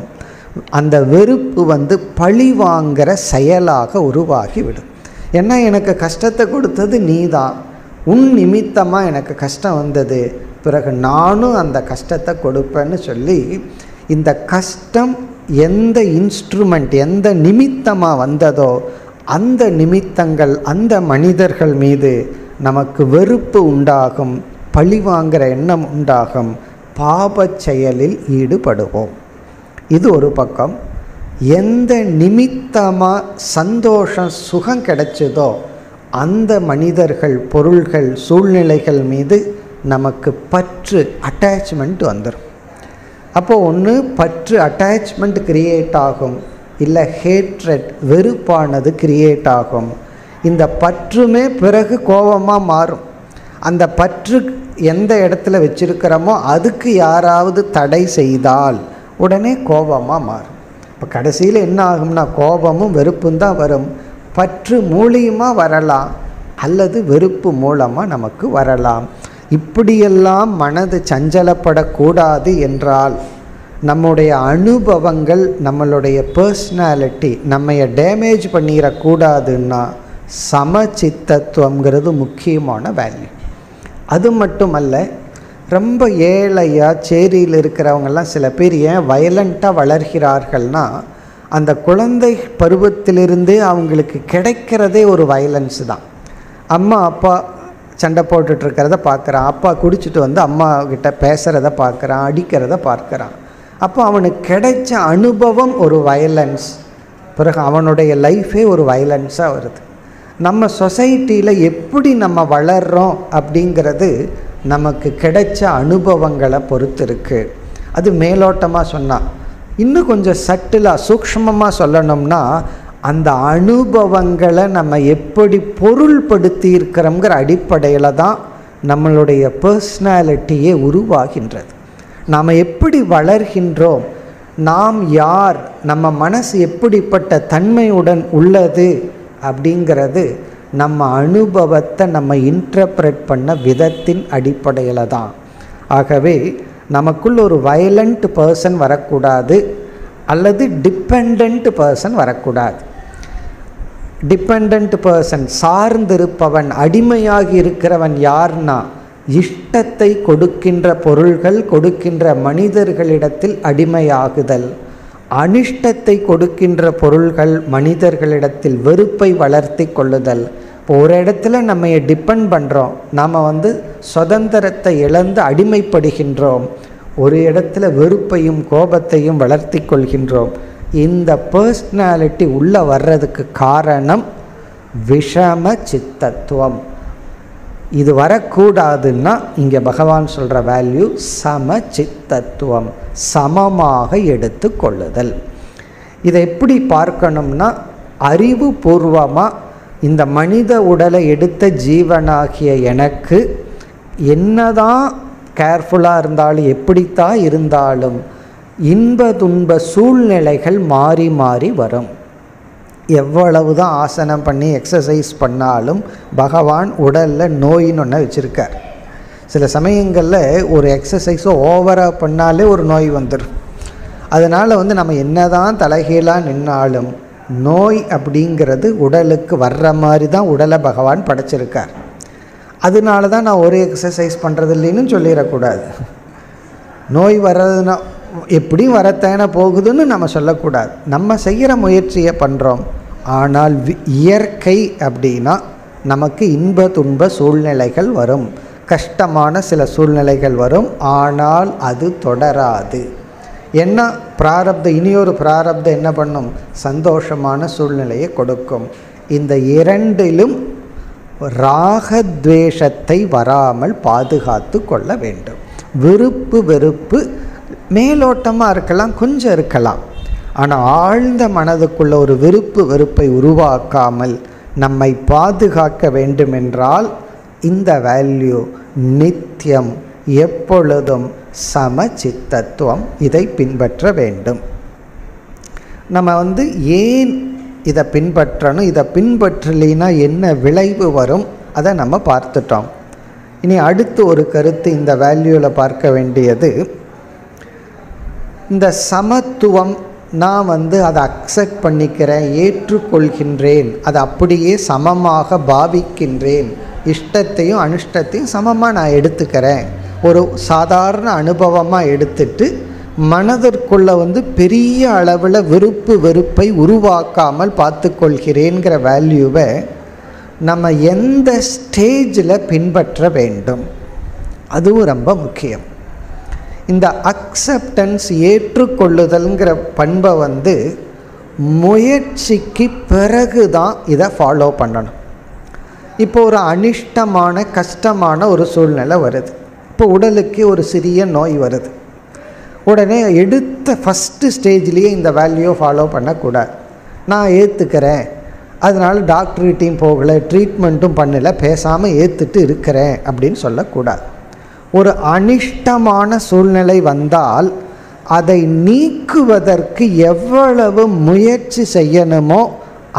அந்த வெறுப்பு வந்து பழி வாங்கிற செயலாக உருவாகிவிடும். ஏன்னா எனக்கு கஷ்டத்தை கொடுத்தது நீ தான் உன் நிமித்தமாக எனக்கு கஷ்டம் வந்தது. பிறகு நானும் அந்த கஷ்டத்தை கொடுப்பேன்னு சொல்லி இந்த கஷ்டம் எந்த இன்ஸ்ட்ருமெண்ட் எந்த நிமித்தமாக வந்ததோ அந்த நிமித்தங்கள் அந்த மனிதர்கள் மீது நமக்கு வெறுப்பு உண்டாகும் பழிவாங்கிற எண்ணம் உண்டாகும் பாப செயலில் ஈடுபடுவோம். இது ஒரு பக்கம். எந்த நிமித்தமாக சந்தோஷம் சுகம் கிடைச்சதோ அந்த மனிதர்கள் பொருள்கள் சூழ்நிலைகள் மீது நமக்கு பற்று அட்டாச்மெண்ட் வந்துடும் அப்போது ஒன்று பற்று அட்டாச்மெண்ட் கிரியேட் ஆகும். இல்லை ஹேட்ரட் வெறுப்பானது கிரியேட் ஆகும். இந்த பற்றுமே பிறகு கோபமாக மாறும். அந்த பற்று எந்த இடத்துல வச்சுருக்கிறோமோ அதுக்கு யாராவது தடை செய்தால் உடனே கோபமாக மாறும். இப்போ கடைசியில் என்ன ஆகும்னா கோபமும் வெறுப்பும் தான் வரும். பற்று மூலியமாக வரலாம். அல்லது வெறுப்பு மூலமாக நமக்கு வரலாம். இப்படியெல்லாம் மனது சஞ்சலப்படக்கூடாது என்றால் நம்முடைய அனுபவங்கள் நம்மளுடைய பர்சனாலிட்டி நம்மைய டேமேஜ் பண்ணிடக்கூடாதுன்னா சமச்சித்தத்துவங்கிறது முக்கியமான வேல்யூ அது மட்டுமல்ல ரொம்ப ஏழையாக சேரியில் இருக்கிறவங்கெல்லாம் சில பேர் ஏன் வயலண்ட்டாக வளர்கிறார்கள்னா அந்த குழந்தை பருவத்திலிருந்தே அவங்களுக்கு கிடைக்கிறதே ஒரு வயலன்ஸ் தான். அம்மா அப்பா சண்டை போட்டுட்டு இருக்கிறத பார்க்குறான். அப்பா குடிச்சிட்டு வந்து அம்மா கிட்ட பேசுகிறத பார்க்குறான் அடிக்கிறத பார்க்குறான். அப்போ அவனுக்கு கிடைச்ச அனுபவம் ஒரு வயலன்ஸ் பிறகு அவனுடைய லைஃபே ஒரு வயலன்ஸாக வருது. நம்ம சொசைட்டியில் எப்படி நம்ம வளர்கிறோம் அப்படிங்கிறது நமக்கு கிடைச்ச அனுபவங்களை பொறுத்து இருக்குது அது மேலோட்டமாக சொன்னால் இன்னும் கொஞ்சம் சட்டிலாக சூக்ஷ்மமாக சொல்லணும்னா அந்த அனுபவங்களை நம்ம எப்படி பொருள்படுத்தி இருக்கிறோங்கிற அடிப்படையில் தான் நம்மளுடைய பர்சனாலிட்டியே உருவாகின்றது. நாம் எப்படி வளர்கின்றோம்? நாம் யார்? நம்ம மனசு எப்படிப்பட்ட தன்மையுடன் உள்ளது? அப்படிங்கிறது நம்ம அனுபவத்தை நம்ம இன்டர்பிரட் பண்ண விதத்தின் அடிப்படையில் தான். ஆகவே நமக்குள்ள ஒரு வயலண்ட் பர்சன் வரக்கூடாது. அல்லது டிபெண்ட் பர்சன் வரக்கூடாது. டிபெண்ட் பர்சன் சார்ந்திருப்பவன் அடிமையாகி இருக்கிறவன் யார்னா இஷ்டத்தை கொடுக்கின்ற பொருள்கள் கொடுக்கின்ற மனிதர்களிடத்தில் அடிமையாகுதல். அனிஷ்டத்தை கொடுக்கின்ற பொருள்கள் மனிதர்களிடத்தில் வெறுப்பை வளர்த்தி கொள்ளுதல். இப்போ ஒரு இடத்துல நம்ம டிபெண்ட் பண்ணுறோம் நாம் வந்து சுதந்திரத்தை இழந்து அடிமைப்படுகின்றோம். ஒரு இடத்துல வெறுப்பையும் கோபத்தையும் வளர்த்தி கொள்கின்றோம். இந்த பர்சனாலிட்டி உள்ளே வர்றதுக்கு காரணம் விஷம சித்தத்துவம். இது வரக்கூடாதுன்னா இங்கே பகவான் சொல்கிற வேல்யூ சம சித்தத்துவம் சமமாக எடுத்து கொள்ளுதல். இதை எப்படி பார்க்கணும்னா அறிவுபூர்வமாக இந்த மனித உடலை எடுத்த ஜீவனாகிய எனக்கு என்னதான் கேர்ஃபுல்லாக இருந்தாலும் எப்படித்தான் இருந்தாலும் இன்ப துன்ப சூழ்நிலைகள் மாறி மாறி வரும். எவ்வளவு தான் ஆசனம் பண்ணி எக்ஸசைஸ் பண்ணாலும் பகவான் உடலில் நோயின்னு ஒன்று வச்சுருக்கார். சில சமயங்களில் ஒரு எக்ஸசைஸோ ஓவராக பண்ணாலே ஒரு நோய் வந்துடும் அதனால் வந்து நம்ம என்ன தான் தலைகீழாக நின்னாலும் நோய் அப்படிங்கிறது உடலுக்கு வர்ற மாதிரி தான் உடலை பகவான் படைச்சிருக்கார். அதனால தான் நான் ஒரு எக்ஸசைஸ் பண்ணுறது இல்லைன்னு சொல்லிடக்கூடாது. நோய் வர்றதுனா எப்படியும் வரத்தேன போகுதுன்னு நம்ம சொல்லக்கூடாது. நம்ம செய்கிற முயற்சியை பண்ணுறோம் ஆனால் இயற்கை அப்படின்னா நமக்கு இன்ப துன்ப சூழ்நிலைகள் வரும். கஷ்டமான சில சூழ்நிலைகள் வரும். ஆனால் அது தொடராது. என்ன? பிராரப்த இனியொரு பிராரப்தம் என்ன பண்ணும்? சந்தோஷமான சூழ்நிலையை கொடுக்கும். இந்த இரண்டிலும் ராகத்வேஷத்தை வராமல் பாதுகாத்து கொள்ள வேண்டும். விருப்பு வெறுப்பு மேலோட்டமாக இருக்கலாம் கொஞ்சம் இருக்கலாம். ஆனால் ஆழ்ந்த மனதுக்குள்ள ஒரு விருப்பு வெறுப்பை உருவாக்காமல் நம்மை பாதுகாக்க வேண்டுமென்றால் இந்த வேல்யூ நித்தியம் எப்பொழுதும் சம சித்தத்துவம் இதை பின்பற்ற வேண்டும். நம்ம வந்து ஏன் இதை பின்பற்றணும் இதை பின்பற்றலைன்னா என்ன விளைவு வரும் அதை நம்ம பார்த்துட்டோம். இனி அடுத்து ஒரு கருத்து இந்த வேல்யூவில் பார்க்க வேண்டியது இந்த சமத்துவம் நான் வந்து அதை அக்செப்ட் பண்ணிக்கிறேன் ஏற்றுக்கொள்கின்றேன் அதை அப்படியே சமமாக பாவிக்கின்றேன். இஷ்டத்தையும் அனிஷ்டத்தையும் சமமாக நான் எடுத்துக்கிறேன். ஒரு சாதாரண அனுபவமாக எடுத்துட்டு மனதிற்குள்ளே வந்து பெரிய அளவில் விருப்பு வெறுப்பை உருவாக்காமல் பார்த்துக்கொள்கிறேங்கிற வேல்யூவை நம்ம எந்த ஸ்டேஜில் பின்பற்ற வேண்டும்? அதுவும் ரொம்ப முக்கியம். இந்த அக்செப்டன்ஸ் ஏற்றுக்கொள்ளுதல்ங்கிற பண்பை வந்து முயற்சிக்கு பிறகு தான் இதை ஃபாலோ பண்ணணும். இப்போ ஒரு அனிஷ்டமான கஷ்டமான ஒரு சூழ்நிலை வருது. இப்போ உடலுக்கு ஒரு சிறிய நோய் வருது. உடனே எடுத்த ஃபஸ்ட்டு ஸ்டேஜ்லேயே இந்த வேல்யூவை ஃபாலோ பண்ணக்கூடாது. நான் ஏற்றுக்கிறேன் அதனால் டாக்டர்கிட்டையும் போகலை ட்ரீட்மெண்ட்டும் பண்ணலை பேசாமல் ஏற்றுட்டு இருக்கிறேன் அப்படின்னு சொல்லக்கூடாது. ஒரு அனிஷ்டமான சூழ்நிலை வந்தால் அதை நீக்குவதற்கு எவ்வளவு முயற்சி செய்யணுமோ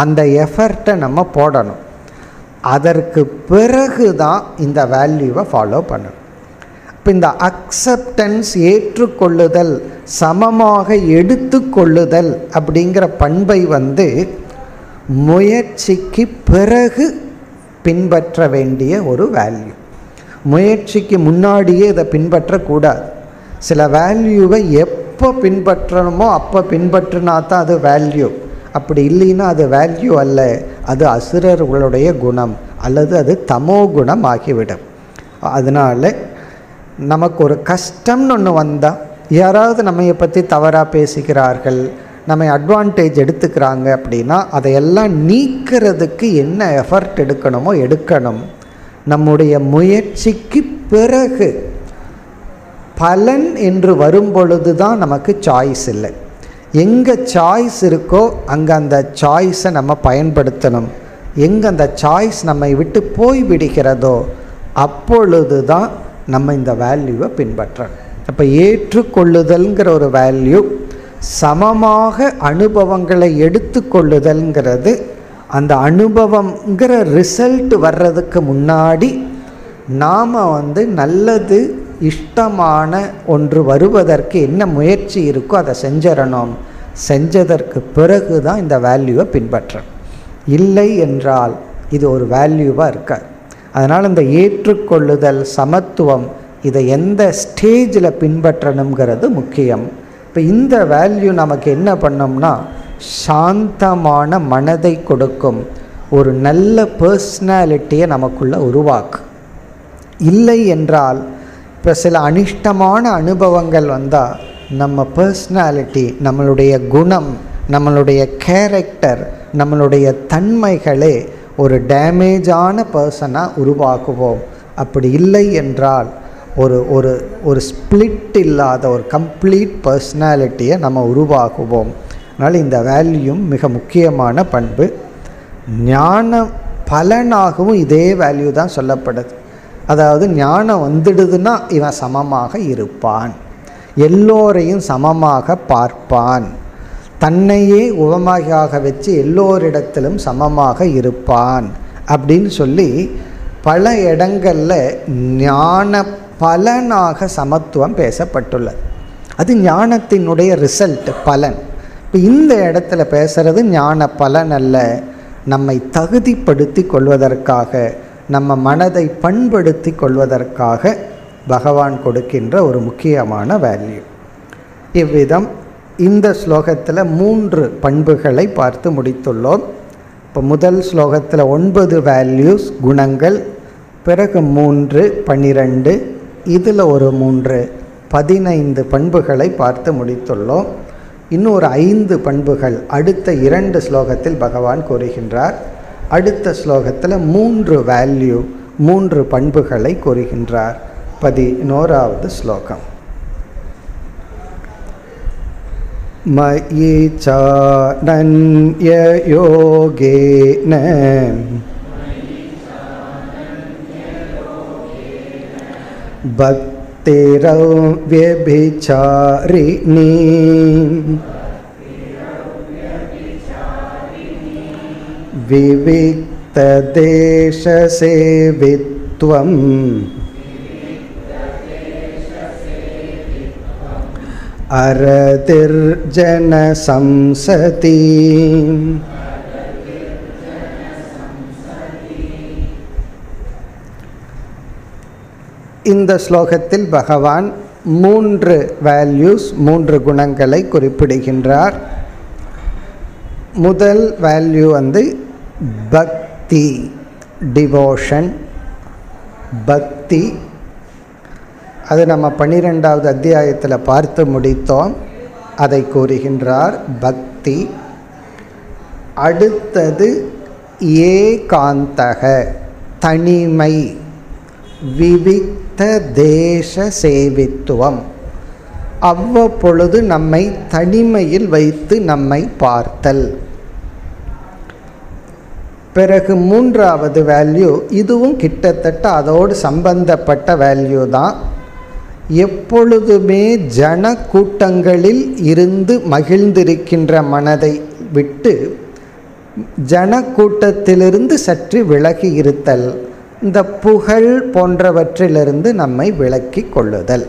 அந்த எஃபர்ட்டை நம்ம போடணும். அதற்கு பிறகு தான் இந்த வேல்யூவை ஃபாலோ பண்ணணும். இப்போ இந்த அக்செப்டன்ஸ் ஏற்றுக்கொள்ளுதல் சமமாக எடுத்துக்கொள்ளுதல் அப்படிங்கிற பண்பை வந்து முயற்சிக்கு பிறகு பின்பற்ற வேண்டிய ஒரு வேல்யூ முயற்சிக்கு முன்னாடியே இதை பின்பற்றக்கூடாது. சில வேல்யூவை எப்போ பின்பற்றணுமோ அப்போ பின்பற்றினா தான் அது வேல்யூ. அப்படி இல்லைன்னா அது வேல்யூ அல்ல அது அசுரர்களுடைய குணம் அல்லது அது தமோ குணம் ஆகிவிடும். அதனால் நமக்கு ஒரு கஷ்டம்னு ஒன்று வந்தால் யாராவது நம்மையை பற்றி தவறாக பேசிக்கிறார்கள் நம்ம அட்வான்டேஜ் எடுத்துக்கிறாங்க அப்படின்னா அதையெல்லாம் நீக்கிறதுக்கு என்ன எஃபர்ட் எடுக்கணுமோ எடுக்கணும். நம்முடைய முயற்சிக்கு பிறகு பலன் என்று வரும் பொழுது தான் நமக்கு சாய்ஸ் இல்லை. எங்கே சாய்ஸ் இருக்கோ அங்கே அந்த சாய்ஸை நம்ம பயன்படுத்தணும். எங்கே அந்த சாய்ஸ் நம்மை விட்டு போய் விடுகிறதோ அப்பொழுது தான் நம்ம இந்த வேல்யூவை பின்பற்றணும். அப்போ ஏற்றுக்கொள்ளுதல்ங்கிற ஒரு வேல்யூ சமமாக அனுபவங்களை எடுத்துக்கொள்ளுதல்ங்கிறது அந்த அனுபவங்கிற ரிசல்ட் வர்றதுக்கு முன்னாடி நாம் வந்து நல்லது இஷ்டமான ஒன்று வருவதற்கு என்ன முயற்சி இருக்கோ அதை செஞ்சிடணும். செஞ்சதற்கு பிறகு தான் இந்த வேல்யூவை பின்பற்றணும். இல்லை என்றால் இது ஒரு வேல்யூவாக இருக்காது. அதனால் இந்த ஏற்றுக்கொள்ளுதல் சமத்துவம் இதை எந்த ஸ்டேஜில் பின்பற்றணுங்கிறது முக்கியம். இப்போ இந்த வேல்யூ நமக்கு என்ன பண்ணோம்னா சாந்தமான மனதை கொடுக்கும் ஒரு நல்ல பர்சனாலிட்டியை நமக்குள்ளே உருவாக்கு. இல்லை என்றால் இப்போ சில அனிஷ்டமான அனுபவங்கள் வந்தால் நம்ம பர்சனாலிட்டி நம்மளுடைய குணம் நம்மளுடைய கேரக்டர் நம்மளுடைய தன்மைகளே ஒரு டேமேஜான பர்சனாக உருவாக்குவோம். அப்படி இல்லை என்றால் ஒரு ஒரு ஒரு ஸ்பிளிட் இல்லாத ஒரு கம்ப்ளீட் பர்சனாலிட்டியை நம்ம உருவாக்குவோம். அதனால் இந்த வேல்யூம் மிக முக்கியமான பண்பு. ஞான பலனாகவும் இதே வேல்யூ தான் சொல்லப்படுது. அதாவது ஞானம் வந்துடுதுன்னா இவன் சமமாக இருப்பான். எல்லோரையும் சமமாக பார்ப்பான். தன்னையே உபமாகியாக வச்சு எல்லோரிடத்திலும் சமமாக இருப்பான் அப்படின்னு சொல்லி பல இடங்களில் ஞான பலனாக சமத்துவம் பேசப்பட்டுள்ளது. அது ஞானத்தினுடைய ரிசல்ட் பலன். இப்போ இந்த இடத்துல பேசுகிறது ஞான பலன் அல்ல. நம்மை தகுதிப்படுத்தி கொள்வதற்காக நம்ம மனதை பண்படுத்தி கொள்வதற்காக பகவான் கொடுக்கின்ற ஒரு முக்கியமான வேல்யூ இவ்விதம் இந்த ஸ்லோகத்தில் மூன்று பண்புகளை பார்த்து முடித்துள்ளோம். இப்போ முதல் ஸ்லோகத்தில் ஒன்பது வேல்யூஸ் குணங்கள் பிறகு மூன்று பன்னிரண்டு இதில் ஒரு மூன்று பதினைந்து பண்புகளை பார்த்து முடித்துள்ளோம். இன்னும் ஒரு ஐந்து பண்புகள் அடுத்த இரண்டு ஸ்லோகத்தில் பகவான் கூறுகின்றார் அடுத்த ஸ்லோகத்தில் மூன்று வேல்யூ மூன்று பண்புகளை கூறுகின்றார் பதினோராவது ஸ்லோகம் मयि चानन्ययोगेन तेरौ व्यभिचारिणी विविक्तदेशसेवित्वम् अरतिर्जनसंसती இந்த ஸ்லோகத்தில் பகவான் மூன்று வேல்யூஸ் மூன்று குணங்களை குறிப்பிடுகின்றார். முதல் வேல்யூ வந்து பக்தி டிவோஷன் பக்தி. அது நம்ம பன்னிரெண்டாவது அத்தியாயத்தில் பார்த்து முடித்தோம். அதை கூறுகின்றார் பக்தி. அடுத்தது ஏகாந்தக தனிமை விவிக்த சித்த தேச சேவித்துவம் அவ்வப்பொழுது நம்மை தனிமையில் வைத்து நம்மை பார்த்தல். பிறகு மூன்றாவது வேல்யூ இதுவும் கிட்டத்தட்ட அதோடு சம்பந்தப்பட்ட வேல்யூ தான். எப்பொழுதுமே ஜன கூட்டங்களில் இருந்து மகிழ்ந்திருக்கின்ற மனதை விட்டு ஜன கூட்டத்திலிருந்து சற்று விலகி இருத்தல். இந்த புகழ் போன்றவற்றிலிருந்து நம்மை விலக்கி கொள்ளுதல்.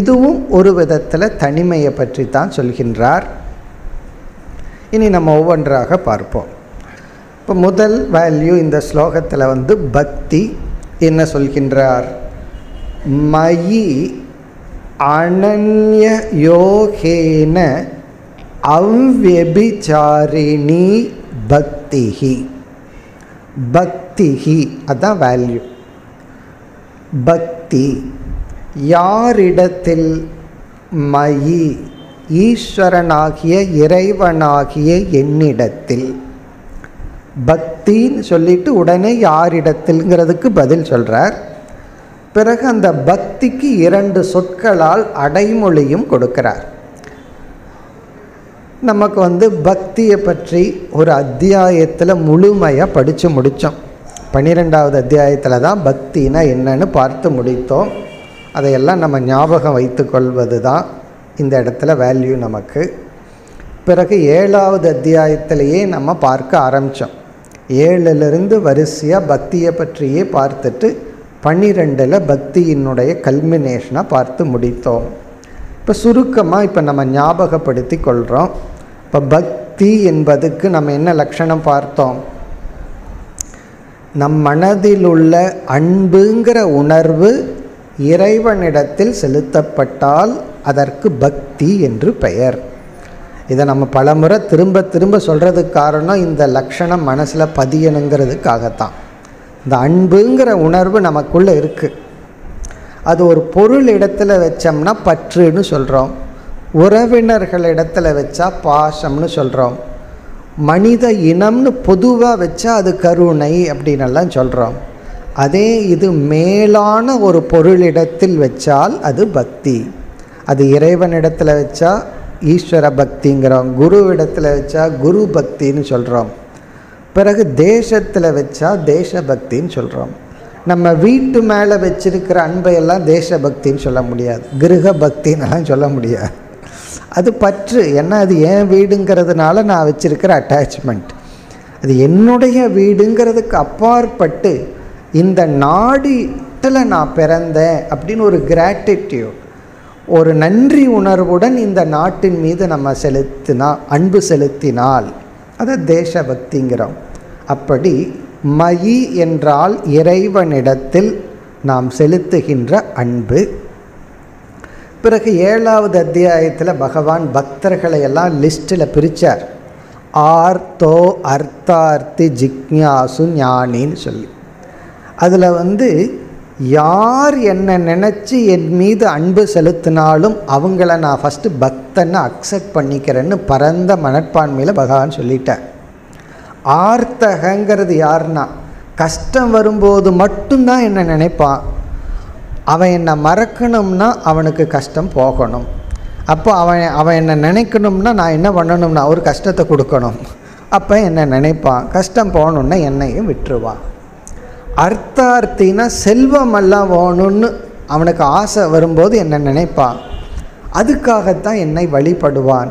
இதுவும் ஒரு விதத்தில் தனிமையை பற்றி தான் சொல்கின்றார். இனி நம்ம ஒவ்வொன்றாக பார்ப்போம். இப்போ முதல் வேல்யூ இந்த ஸ்லோகத்தில் வந்து பக்தி என்ன சொல்கின்றார்? மயி அனன்ய யோகேன அவ்வெபிச்சாரிணி பக்திஹி. பக்திஹி அதுதான் வேல்யூ பக்தி யாரிடத்தில் மயி ஈஸ்வரனாகிய இறைவனாகிய என்னிடத்தில். பக்தின்னு சொல்லிட்டு உடனே யாரிடத்தில்ங்கிறதுக்கு பதில் சொல்கிறார் பிறகு அந்த பக்திக்கு இரண்டு சொற்களால் அடைமொழியும் கொடுக்கிறார். நமக்கு வந்து பக்தியை பற்றி ஒரு அத்தியாயத்தில் முழுமையாக படித்து முடித்தோம் பன்னிரெண்டாவது அத்தியாயத்தில் தான் பக்தினா என்னன்னு பார்த்து முடித்தோம். அதையெல்லாம் நம்ம ஞாபகம் வைத்து கொள்வது தான் இந்த இடத்துல வேல்யூ நமக்கு. பிறகு ஏழாவது அத்தியாயத்திலேயே நம்ம பார்க்க ஆரம்பித்தோம் ஏழுலேருந்து வரிசையாக பக்தியை பற்றியே பார்த்துட்டு பன்னிரெண்டில் பக்தியினுடைய கல்மினேஷனாக பார்த்து முடித்தோம். இப்போ சுருக்கமாக இப்போ நம்ம ஞாபகப்படுத்தி கொள்கிறோம் இப்போ பக்தி என்பதுக்கு நம்ம என்ன லட்சணம் பார்த்தோம்? நம் மனதில் உள்ள அன்புங்கிற உணர்வு இறைவனிடத்தில் செலுத்தப்பட்டால் அதற்கு பக்தி என்று பெயர். இதை நம்ம பலமுறை திரும்ப திரும்ப சொல்கிறதுக்கு காரணம் இந்த லட்சணம் மனசில் பதியணுங்கிறதுக்காகத்தான். இந்த அன்புங்கிற உணர்வு நமக்குள்ளே இருக்குது அது ஒரு பொருள் இடத்துல வச்சோம்னா பற்றுன்னு சொல்கிறோம் உறவினர்கள் இடத்துல வச்சா பாசம்னு சொல்கிறோம் மனித இனம்னு பொதுவாக வச்சா அது கருணை அப்படின்னெல்லாம் சொல்கிறோம் அதே இது மேலான ஒரு பொருளிடத்தில் வச்சால் அது பக்தி. அது இறைவனிடத்தில் வச்சா ஈஸ்வர பக்திங்கிறோம். குருவிடத்தில் வச்சா குரு பக்தின்னு சொல்கிறோம் பிறகு தேசத்தில் வச்சா தேசபக்தின்னு சொல்கிறோம் நம்ம வீட்டு மேலே வச்சிருக்கிற அன்பையெல்லாம் தேசபக்தின்னு சொல்ல முடியாது. கிரக பக்தின்னெல்லாம் சொல்ல முடியாது. அது பற்று. ஏன்னா அது என் வீடுங்கிறதுனால நான் வச்சிருக்கிற அட்டாச்மெண்ட் அது என்னுடைய வீடுங்கிறதுக்கு அப்பாற்பட்டு இந்த நாடில் நான் பிறந்தேன் அப்படின்னு ஒரு கிராட்டிடியூட் ஒரு நன்றி உணர்வுடன் இந்த நாட்டின் மீது நம்ம செலுத்தினா அன்பு செலுத்தினால் அதை தேசபக்திங்கிறோம். அப்படி மயி என்றால் இறைவனிடத்தில் நாம் செலுத்துகின்ற அன்பு பிறகு ஏழாவது அத்தியாயத்தில் பகவான் பக்தர்களை எல்லாம் லிஸ்ட்டில் பிரித்தார் ஆர்த்தோ அர்த்தார்த்தி ஜிக்ஞாசு ஞானின்னு சொல்லி. அதில் வந்து யார் என்னை நினச்சி என் மீது அன்பு செலுத்தினாலும் அவங்கள நான் ஃபஸ்ட்டு பக்தன்னு அக்செப்ட் பண்ணிக்கிறேன்னு பரந்த மனப்பான்மையில் பகவான் சொல்லிட்டார். ஆர்த்தகங்கிறது யாருன்னா கஷ்டம் வரும்போது மட்டும்தான் என்னை நினைப்பான். அவன் என்னை மறக்கணும்னா அவனுக்கு கஷ்டம் போகணும். அப்போ அவன் அவன் என்னை நினைக்கணும்னா நான் என்ன பண்ணணும்னா ஒரு கஷ்டத்தை கொடுக்கணும். அப்போ என்னை நினைப்பான். கஷ்டம் போகணுன்னா என்னையும் விட்டுருவான் அர்த்தார்த்தினா செல்வமெல்லாம் வேணும்னு அவனுக்கு ஆசை வரும்போது என்னை நினைப்பான். அதுக்காகத்தான் என்னை வழிபடுவான்.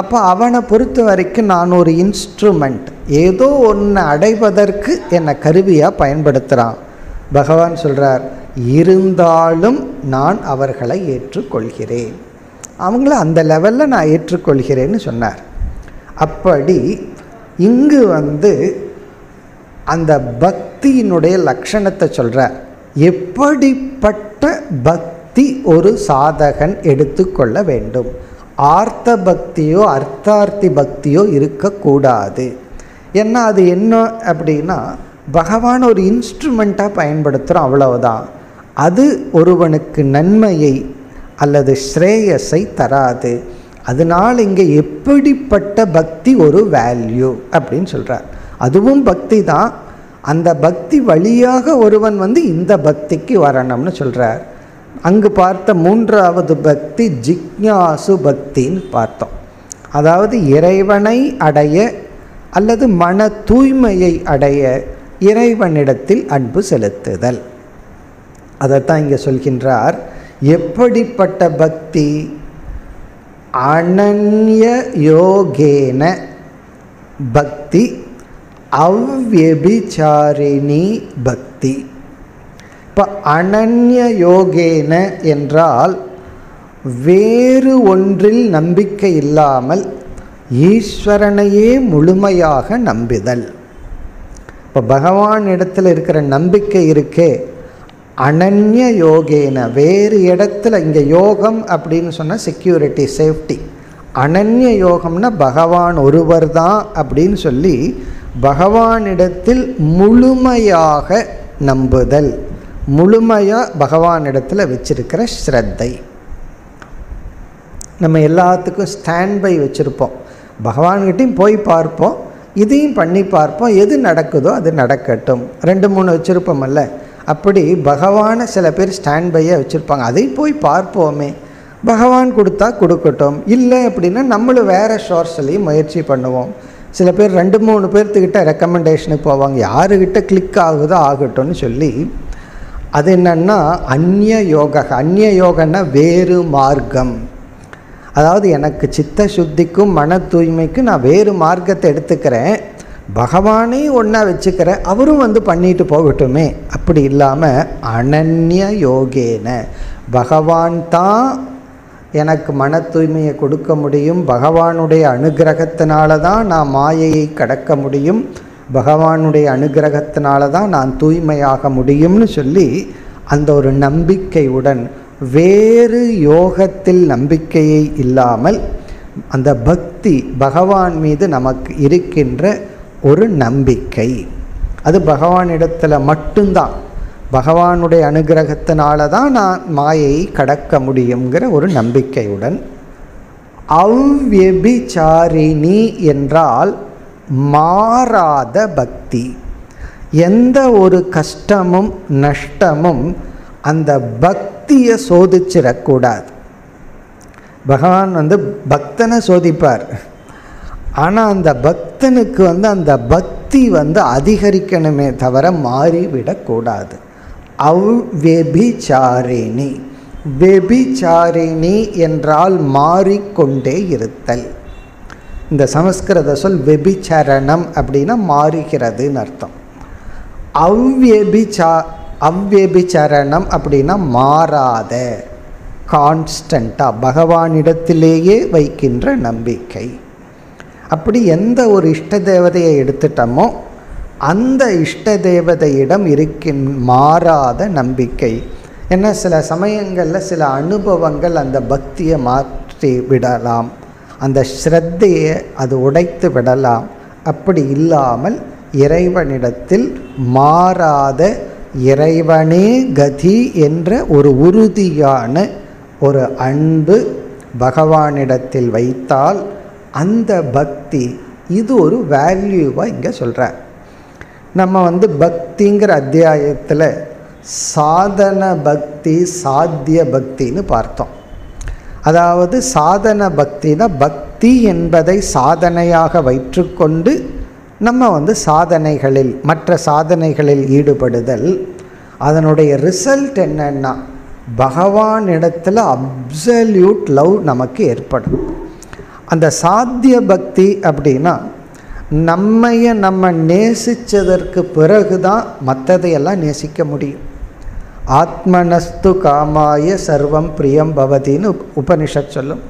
அப்போ அவனை பொறுத்த வரைக்கும் நான் ஒரு இன்ஸ்ட்ருமெண்ட் ஏதோ ஒன்று அடைவதற்கு என்னை கருவியாக பயன்படுத்துகிறான் பகவான் சொல்கிறார் இருந்தாலும் நான் அவர்களை ஏற்றுக்கொள்கிறேன். அவங்கள அந்த லெவலில் நான் ஏற்றுக்கொள்கிறேன்னு சொன்னார். அப்படி இங்கு வந்து அந்த பக்தியினுடைய லட்சணத்தை சொல்கிறார் எப்படிப்பட்ட பக்தி ஒரு சாதகன் எடுத்துக்கொள்ள வேண்டும்? ஆர்த்த பக்தியோ அர்த்தார்த்தி பக்தியோ இருக்கக்கூடாது. ஏன்னா அது என்ன அப்படின்னா பகவான் ஒரு இன்ஸ்ட்ருமெண்ட்டாக பயன்படுத்துகிறோம் அவ்வளவுதான். அது ஒருவனுக்கு நன்மையை அல்லது ஸ்ரேயஸை தராது. அதனால் இங்கே எப்படிப்பட்ட பக்தி ஒரு வேல்யூ அப்படின்னு சொல்கிறார் அதுவும் பக்தி தான். அந்த பக்தி வழியாக ஒருவன் வந்து இந்த பக்திக்கு வரணும்னு சொல்கிறார் அங்கு பார்த்த மூன்றாவது பக்தி ஜிக்ஞாசு பக்தின்னு பார்த்தோம். அதாவது இறைவனை அடைய அல்லது மன தூய்மையை அடைய இறைவனிடத்தில் அன்பு செலுத்துதல். அதைத்தான் இங்கே சொல்கின்றார். எப்படிப்பட்ட பக்தி? அனன்ய யோகேன பக்தி அவ்வெபிச்சாரிணி பக்தி. இப்போ அனன்ய யோகேன என்றால் வேறு ஒன்றில் நம்பிக்கை இல்லாமல் ஈஸ்வரனையே முழுமையாக நம்பிதல். இப்போ பகவான் இடத்துல இருக்கிற நம்பிக்கை இருக்கே அனன்ய யோகேன வேறு இடத்துல இங்கே யோகம் அப்படின்னு சொன்னால் செக்யூரிட்டி சேஃப்டி அனன்ய யோகம்னா பகவான் ஒருவர் தான் அப்படின்னு சொல்லி பகவானிடத்தில் முழுமையாக நம்புதல். முழுமையாக பகவானிடத்தில் வச்சிருக்கிற ஸ்ரத்தை. நம்ம எல்லாத்துக்கும் ஸ்டாண்ட் பை வச்சுருப்போம். பகவான்கிட்டையும் போய் பார்ப்போம். இதையும் பண்ணி பார்ப்போம். எது நடக்குதோ அது நடக்கட்டும். ரெண்டு மூணு வச்சுருப்போமல்ல அப்படி பகவானை சில பேர் ஸ்டாண்ட் பையாக வச்சுருப்பாங்க. அதை போய் பார்ப்போமே. பகவான் கொடுத்தா கொடுக்கட்டும். இல்லை அப்படின்னா நம்மளும் வேறு சோர்ஸ்லையும் முயற்சி பண்ணுவோம். சில பேர் ரெண்டு மூணு பேர்த்துக்கிட்ட ரெக்கமெண்டேஷனுக்கு போவாங்க. யாருக்கிட்ட கிளிக் ஆகுதோ ஆகட்டும்னு சொல்லி. அது என்னன்னா அந்நிய யோக அந்நிய யோகன்னா வேறு மார்க்கம். அதாவது எனக்கு சித்த சுத்திக்கும் மன தூய்மைக்கும் நான் வேறு மார்க்கத்தை எடுத்துக்கிறேன். பகவானே ஒன்றா வச்சுக்கிற அவரும் வந்து பண்ணிட்டு போகட்டுமே. அப்படி இல்லாமல் அனன்ய யோகேன. பகவான் தான் எனக்கு மன தூய்மையை கொடுக்க முடியும். பகவானுடைய அனுகிரகத்தினால தான் நான் மாயையை கடக்க முடியும். பகவானுடைய அனுகிரகத்தினால தான் நான் தூய்மையாக முடியும்னு சொல்லி அந்த ஒரு நம்பிக்கையுடன் வேறு யோகத்தில் நம்பிக்கையை இல்லாமல் அந்த பக்தி பகவான் மீது நமக்கு இருக்கின்ற ஒரு நம்பிக்கை. அது பகவானிடத்தில் மட்டும்தான். பகவானுடைய அனுகிரகத்தினால தான் நான் மாயை கடக்க முடியுங்கிற ஒரு நம்பிக்கையுடன் அவ்வெபிச்சாரிணி என்றால் மாறாத பக்தி. எந்த ஒரு கஷ்டமும் நஷ்டமும் அந்த பக்தியை சோதிச்சிடக்கூடாது பகவான் வந்து பக்தனை சோதிப்பார். ஆனால் அந்த பக்தனுக்கு வந்து அந்த பக்தி வந்து அதிகரிக்கணுமே தவிர மாறிவிடக்கூடாது அவ்வெபிச்சாரிணி வெபிச்சாரிணி என்றால் மாறிக்கொண்டே இருத்தல். இந்த சமஸ்கிருத சொல் வெபிச்சரணம் அப்படின்னா மாறுகிறதுன்னு அர்த்தம். அவ்வெபிச்சா அவ்வெபிச்சரணம் அப்படின்னா மாறாத கான்ஸ்டண்ட்டாக பகவானிடத்திலேயே வைக்கின்ற நம்பிக்கை. அப்படி எந்த ஒரு இஷ்ட தேவதையை எடுத்துட்டோமோ அந்த இஷ்ட தேவதையிடம் இருக்கின் மாறாத நம்பிக்கை. ஏன்னா சில சமயங்களில் சில அனுபவங்கள் அந்த பக்தியை மாற்றி விடலாம். அந்த ஸ்ரத்தையை அது உடைத்து விடலாம். அப்படி இல்லாமல் இறைவனிடத்தில் மாறாத இறைவனே கதி என்ற ஒரு உறுதியான ஒரு அன்பு பகவானிடத்தில் வைத்தால் அந்த பக்தி இது ஒரு வேல்யூவாக இங்கே சொல்கிறார் நம்ம வந்து பக்திங்கிற அத்தியாயத்தில் சாதன பக்தி சாத்திய பக்தின்னு பார்த்தோம். அதாவது சாதன பக்தினா பக்தி என்பதை சாதனையாக வைற்றுக்கொண்டு நம்ம வந்து சாதனைகளில் மற்ற சாதனைகளில் ஈடுபடுதல். அதனுடைய ரிசல்ட் என்னன்னா பகவானிடத்தில் அப்சல்யூட் லவ் நமக்கு ஏற்படும். அந்த சாத்திய பக்தி அப்படின்னா நம்மையை நம்ம நேசித்ததற்கு பிறகு தான் மற்றதையெல்லாம் நேசிக்க முடியும். ஆத்மனஸ்து காமாய சர்வம் பிரியம் பவதின்னு உபனிஷத் சொல்லும்.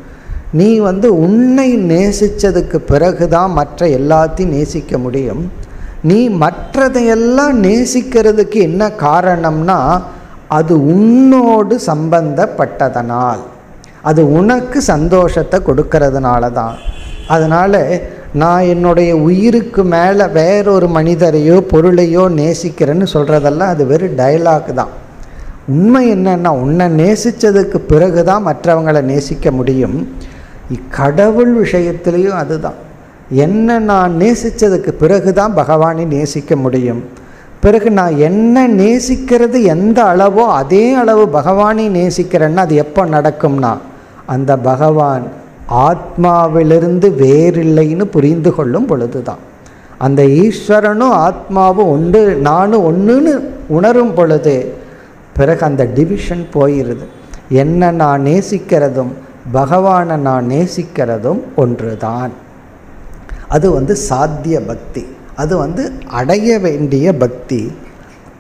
நீ வந்து உன்னை நேசித்ததுக்கு பிறகு தான் மற்ற எல்லாத்தையும் நேசிக்க முடியும். நீ மற்றதையெல்லாம் நேசிக்கிறதுக்கு என்ன காரணம்னா அது உன்னோடு சம்பந்தப்பட்டதனால். அது உனக்கு சந்தோஷத்தை கொடுக்கறதுனால தான் அதனால் நான் என்னுடைய உயிருக்கு மேலே வேறொரு மனிதரையோ பொருளையோ நேசிக்கிறேன்னு சொல்கிறதெல்லாம் அது வெறும் டைலாக் தான். உண்மை என்னன்னா உன்னை நேசித்ததுக்கு பிறகு தான் மற்றவங்களை நேசிக்க முடியும். கடவுள் விஷயத்துலேயும் அதுதான். என்ன நான் நேசித்ததுக்கு பிறகு தான் பகவானை நேசிக்க முடியும். பிறகு நான் என்ன நேசிக்கிறது எந்த அளவோ அதே அளவு பகவானை நேசிக்கிறேன்னா அது எப்போ நடக்கும்னா அந்த பகவான் ஆத்மாவிலிருந்து வேறில்லைன்னு புரிந்து கொள்ளும் பொழுதுதான். அந்த ஈஸ்வரனும் ஆத்மாவும் ஒன்று நானும் ஒன்றுன்னு உணரும் பொழுது பிறகு அந்த டிவிஷன் போயிடுது என்ன நான் நேசிக்கிறதும் பகவானை நான் நேசிக்கிறதும் ஒன்றுதான். அது வந்து சாத்திய பக்தி. அது வந்து அடைய வேண்டிய பக்தி.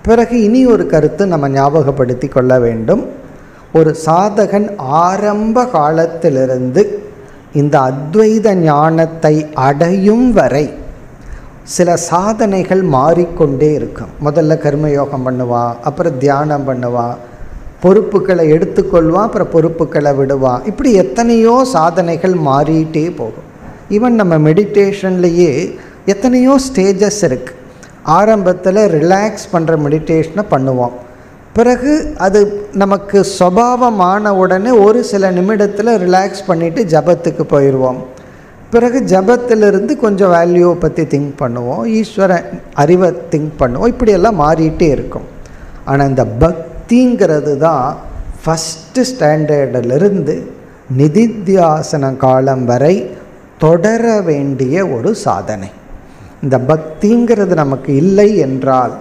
பிறகு இனி ஒரு கருத்து நம்ம ஞாபகப்படுத்தி கொள்ள வேண்டும். ஒரு சாதகன் ஆரம்ப காலத்திலிருந்து இந்த அத்வைத ஞானத்தை அடையும் வரை சில சாதனைகள் மாறிக்கொண்டே இருக்கும். முதல்ல கர்மயோகம் பண்ணுவான் அப்புறம் தியானம் பண்ணுவான் பொறுப்புகளை எடுத்துக்கொள்வான் அப்புறம் பொறுப்புகளை விடுவான் இப்படி எத்தனையோ சாதனைகள் மாறிட்டே போகும். ஈவன் நம்ம மெடிடேஷன்லேயே எத்தனையோ ஸ்டேஜஸ் இருக்குது ஆரம்பத்தில் ரிலாக்ஸ் பண்ணுற மெடிடேஷனை பண்ணுவோம். பிறகு அது நமக்கு சுபாவமான உடனே ஒரு சில நிமிடத்தில் ரிலாக்ஸ் பண்ணிவிட்டு ஜபத்துக்கு போயிடுவோம் பிறகு ஜபத்திலிருந்து கொஞ்சம் வேல்யூவை பற்றி திங்க் பண்ணுவோம். ஈஸ்வரன் அறிவை திங்க் பண்ணுவோம். இப்படியெல்லாம் மாறிட்டே இருக்கும். ஆனால் இந்த பக்திங்கிறது தான் ஃபஸ்ட்டு ஸ்டாண்டர்டிலிருந்து நிதித்தியாசன காலம் வரை தொடர வேண்டிய ஒரு சாதனை. இந்த பக்திங்கிறது நமக்கு இல்லை என்றால்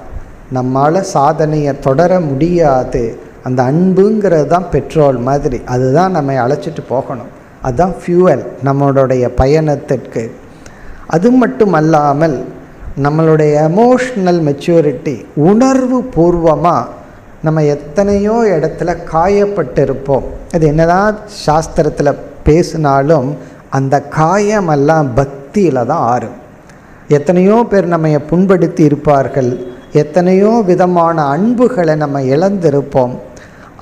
நம்மால் சாதனையை தொடர முடியாது. அந்த அன்புங்கிறது தான் பெட்ரோல் மாதிரி. அதுதான் நம்மை அழைச்சிட்டு போகணும். அதுதான் ஃபியூவல் நம்மளுடைய பயணத்திற்கு. அது மட்டும் அல்லாமல் நம்மளுடைய எமோஷ்னல் மெச்சூரிட்டி உணர்வு பூர்வமாக நம்ம எத்தனையோ இடத்துல காயப்பட்டிருப்போம். அது என்னதான் சாஸ்திரத்தில் பேசினாலும் அந்த காயமெல்லாம் பக்தியில் தான் ஆறும். எத்தனையோ பேர் நம்மை புண்படுத்தி இருப்பார்கள். எத்தனையோ விதமான அன்புகளை நம்ம இழந்திருப்போம்.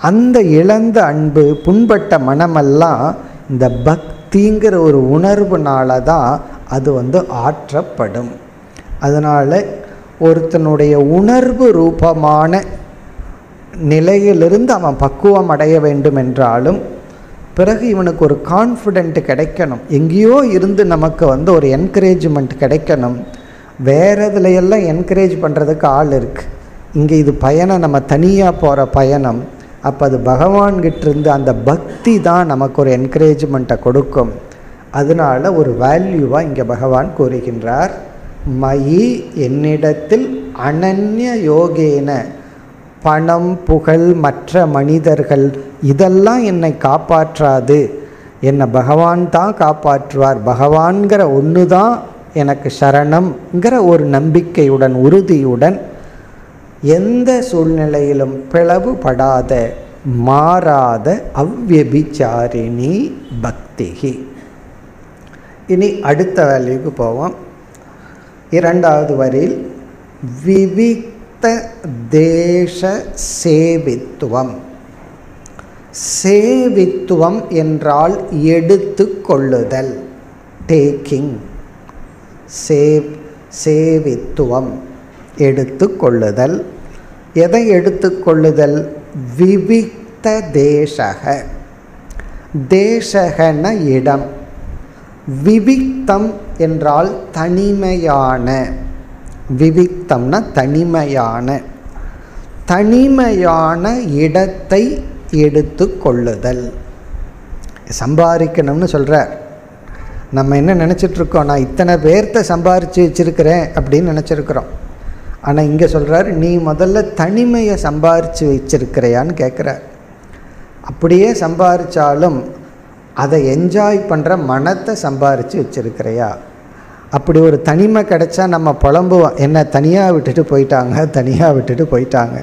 அந்த இழந்த அன்பு புண்பட்ட மனமெல்லாம் இந்த பக்திங்கிற ஒரு உணர்வுனால தான் அது வந்து ஆற்றப்படும். அதனால் ஒருத்தனுடைய உணர்வு ரூபமான நிலையிலிருந்து அவன் பக்குவம் அடைய வேண்டும் என்றாலும் பிறகு இவனுக்கு ஒரு கான்ஃபிடென்ட் கிடைக்கணும். எங்கேயோ இருந்து நமக்கு வந்து ஒரு என்கரேஜ்மெண்ட் கிடைக்கணும். வேறு எல்லாம் என்கரேஜ் பண்ணுறதுக்கு ஆள் இருக்குது இங்கே இது பயணம் நம்ம தனியாக போகிற பயணம். அப்போ அது பகவான்கிட்டருந்து அந்த பக்தி தான் நமக்கு ஒரு என்கரேஜ்மெண்ட்டை கொடுக்கும். அதனால் ஒரு வேல்யூவாக இங்கே பகவான் கூறுகின்றார். மயி என்னிடத்தில் அனன்ய யோகேன பணம் புகழ் மற்ற மனிதர்கள் இதெல்லாம் என்னை காப்பாற்றாது. என்னை பகவான் தான் காப்பாற்றுவார். பகவான்கிற ஒன்று தான் எனக்கு சரணம்ங்கிற ஒரு நம்பிக்கையுடன் உறுதியுடன் எந்த சூழ்நிலையிலும் பிளவுபடாத மாறாத அவ்வபிச்சாரிணி பக்திகி. இனி அடுத்த வேல்யூக்கு போவோம். இரண்டாவது வரியில் விவிக்த தேச சேவித்துவம். சேவித்துவம் என்றால் எடுத்து கொள்ளுதல் டேக்கிங் சேவ் சேவித்துவம். எடுத்து கொள்ளுதல். எதை எடுத்து கொள்ளுதல்? விவிக்த தேசக. தேசகன இடம். விவிக்தம் என்றால் தனிமையான. விவிக்தம்னா தனிமையான. தனிமையான இடத்தை எடுத்து கொள்ளுதல். சம்பாதிக்கணும்னு சொல்கிறார் நம்ம என்ன நினச்சிட்ருக்கோம்? நான் இத்தனை பேர்த்த சம்பாரித்து வச்சுருக்கிறேன் அப்படின்னு நினச்சிருக்கிறோம். ஆனால் இங்கே சொல்கிறார் நீ முதல்ல தனிமையை சம்பாரித்து வச்சிருக்கிறையான்னு கேட்குறார் அப்படியே சம்பாரித்தாலும் அதை என்ஜாய் பண்ணுற மனத்தை சம்பாரித்து வச்சுருக்கிறையா? அப்படி ஒரு தனிமை கிடைச்சா நம்ம புலம்புவோம். என்ன தனியாக விட்டுட்டு போயிட்டாங்க? தனியாக விட்டுட்டு போயிட்டாங்க.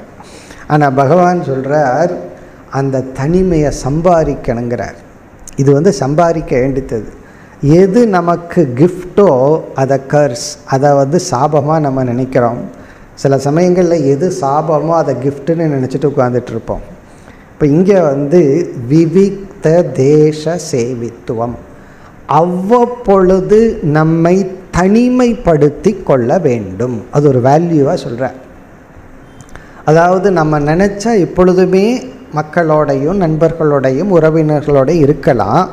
ஆனால் பகவான் சொல்கிறார் அந்த தனிமையை சம்பாதிக்கணுங்கிறார். இது வந்து சம்பாதிக்க வேண்டித்தது எது நமக்கு கிஃப்டோ அதை கர்ஸ் அதை வந்து சாபமாக நம்ம நினைக்கிறோம். சில சமயங்களில் எது சாபமோ அதை கிஃப்ட்டுன்னு நினச்சிட்டு உட்காந்துட்ருப்போம் இப்போ இங்கே வந்து விவிக்த தேச சேவித்துவம். அவ்வப்பொழுது நம்மை தனிமைப்படுத்தி கொள்ள வேண்டும். அது ஒரு வேல்யூவாக சொல்கிறார் அதாவது நம்ம நினச்சா இப்பொழுதுமே மக்களோடையும் நண்பர்களோடையும் உறவினர்களோட இருக்கலாம்.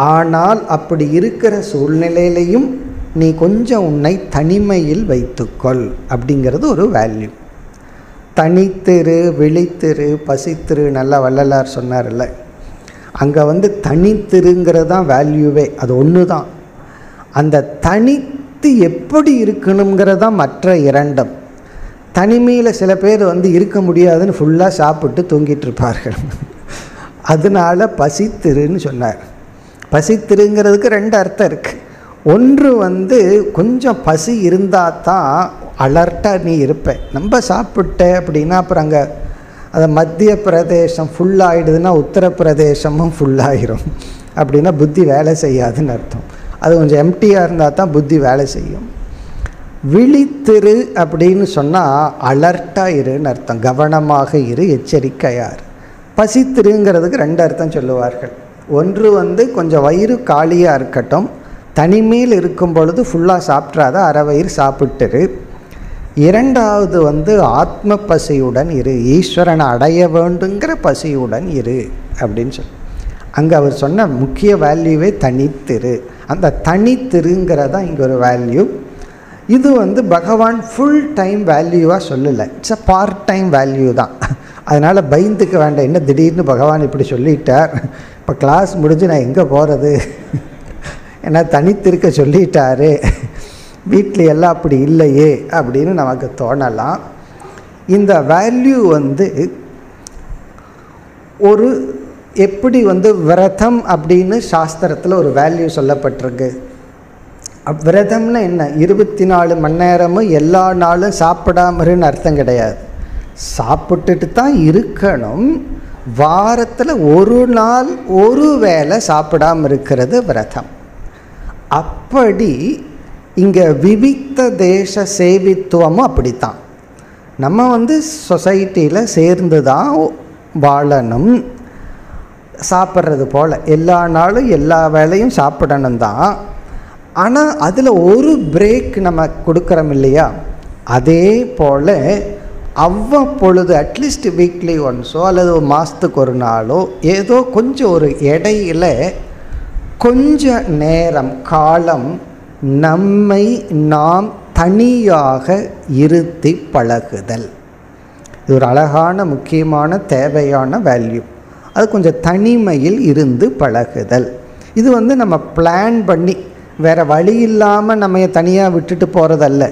ஆனால் அப்படி இருக்கிற சூழ்நிலையிலையும் நீ கொஞ்சம் உன்னை தனிமையில் வைத்துக்கொள் அப்படிங்கிறது ஒரு வேல்யூ தனித்திரு விழித்திரு பசித்திரு நல்லா வள்ளலார் சொன்னார்ல. அங்கே வந்து தனித்திருங்கிறது தான் வேல்யூவே அது ஒன்று தான் அந்த தனித்து எப்படி இருக்கணுங்கிறது தான் மற்ற இரண்டும். தனிமையில் சில பேர் வந்து இருக்க முடியாதுன்னு ஃபுல்லாக சாப்பிட்டு தூங்கிட்டு இருப்பார்கள். [laughs] அதனால பசித்திருன்னு சொன்னார். பசித்திருங்கிறதுக்கு ரெண்டு அர்த்தம் இருக்குது ஒன்று வந்து கொஞ்சம் பசி இருந்தால் தான் அலர்ட்டாக நீ இருப்ப. நம்ம சாப்பிட்ட அப்படின்னா அப்புறம் அங்கே அது மத்திய பிரதேசம் ஃபுல்லாகிடுதுன்னா உத்தரப்பிரதேசமும் ஃபுல்லாகிரும் அப்படின்னா புத்தி வேலை செய்யாதுன்னு அர்த்தம். அது கொஞ்சம் எம்டியாக இருந்தால் தான் புத்தி வேலை செய்யும். விழித்திரு அப்படின்னு சொன்னால் அலர்ட்டாக இருன்னு அர்த்தம். கவனமாக இரு எச்சரிக்கையார் பசித்திருங்கிறதுக்கு ரெண்டு அர்த்தம் சொல்லுவார்கள். ஒன்று வந்து கொஞ்சம் வயிறு காலியாக இருக்கட்டும். தனிமையில் இருக்கும் பொழுது ஃபுல்லாக சாப்பிட்றாத அரை வயிறு சாப்பிட்டுரு. இரண்டாவது வந்து ஆத்ம பசியுடன் இரு. ஈஸ்வரனை அடைய வேண்டுங்கிற பசியுடன் இரு அப்படின்னு சொல்லி அங்கே அவர் சொன்ன முக்கிய வேல்யூவே தனித்திரு. அந்த தனித்திருங்கிறதா இங்கே ஒரு வேல்யூ இது வந்து பகவான் ஃபுல் டைம் வேல்யூவாக சொல்லலை. It's a part time value தான். அதனால் பயந்துக்க வேண்டாம். என்ன திடீர்னு பகவான் இப்படி சொல்லிட்டார்? இப்போ கிளாஸ் முடிஞ்சு நான் எங்கே போகிறது ஏன்னா தனித்திருக்க சொல்லிட்டாரு. வீட்டில் எல்லாம் அப்படி இல்லையே அப்படின்னு நமக்கு தோணலாம். இந்த வேல்யூ வந்து ஒரு எப்படி வந்து விரதம் அப்படின்னு சாஸ்திரத்தில் ஒரு வேல்யூ சொல்லப்பட்டிருக்கு. விரதம்னா என்ன? இருபத்தி நாலு மணி நேரமும் எல்லா நாளும் சாப்பிடாமருன்னு அர்த்தம் கிடையாது. சாப்பிட்டுட்டு தான் இருக்கணும். வாரத்தில் ஒரு நாள் ஒரு வேளை சாப்பிடாம இருக்கிறது விரதம். அப்படி இங்கே விவிக்த தேச சேவித்துவமும் அப்படித்தான். நம்ம வந்து சொசைட்டியில் சேர்ந்து தான் வாழணும். சாப்பிட்றது போல் எல்லா நாளும் எல்லா வேலையும் சாப்பிடணும் தான் ஆனால் அதில் ஒரு பிரேக் நம்ம கொடுக்குறோம் இல்லையா? அதே போல் அவ்வப்பொழுது அட்லீஸ்ட் வீக்லி ஒன்ஸோ அல்லது ஒரு மாதத்துக்கு ஒரு நாளோ ஏதோ கொஞ்சம் ஒரு இடையில கொஞ்ச நேரம் காலம் நம்மை நாம் தனியாக இருத்தி பழகுதல். இது ஒரு அழகான முக்கியமான தேவையான வேல்யூ அது கொஞ்சம் தனிமையில் இருந்து பழகுதல். இது வந்து நம்ம பிளான் பண்ணி வேறு வழி இல்லாமல் நம்ம தனியாக விட்டுட்டு போகிறதல்ல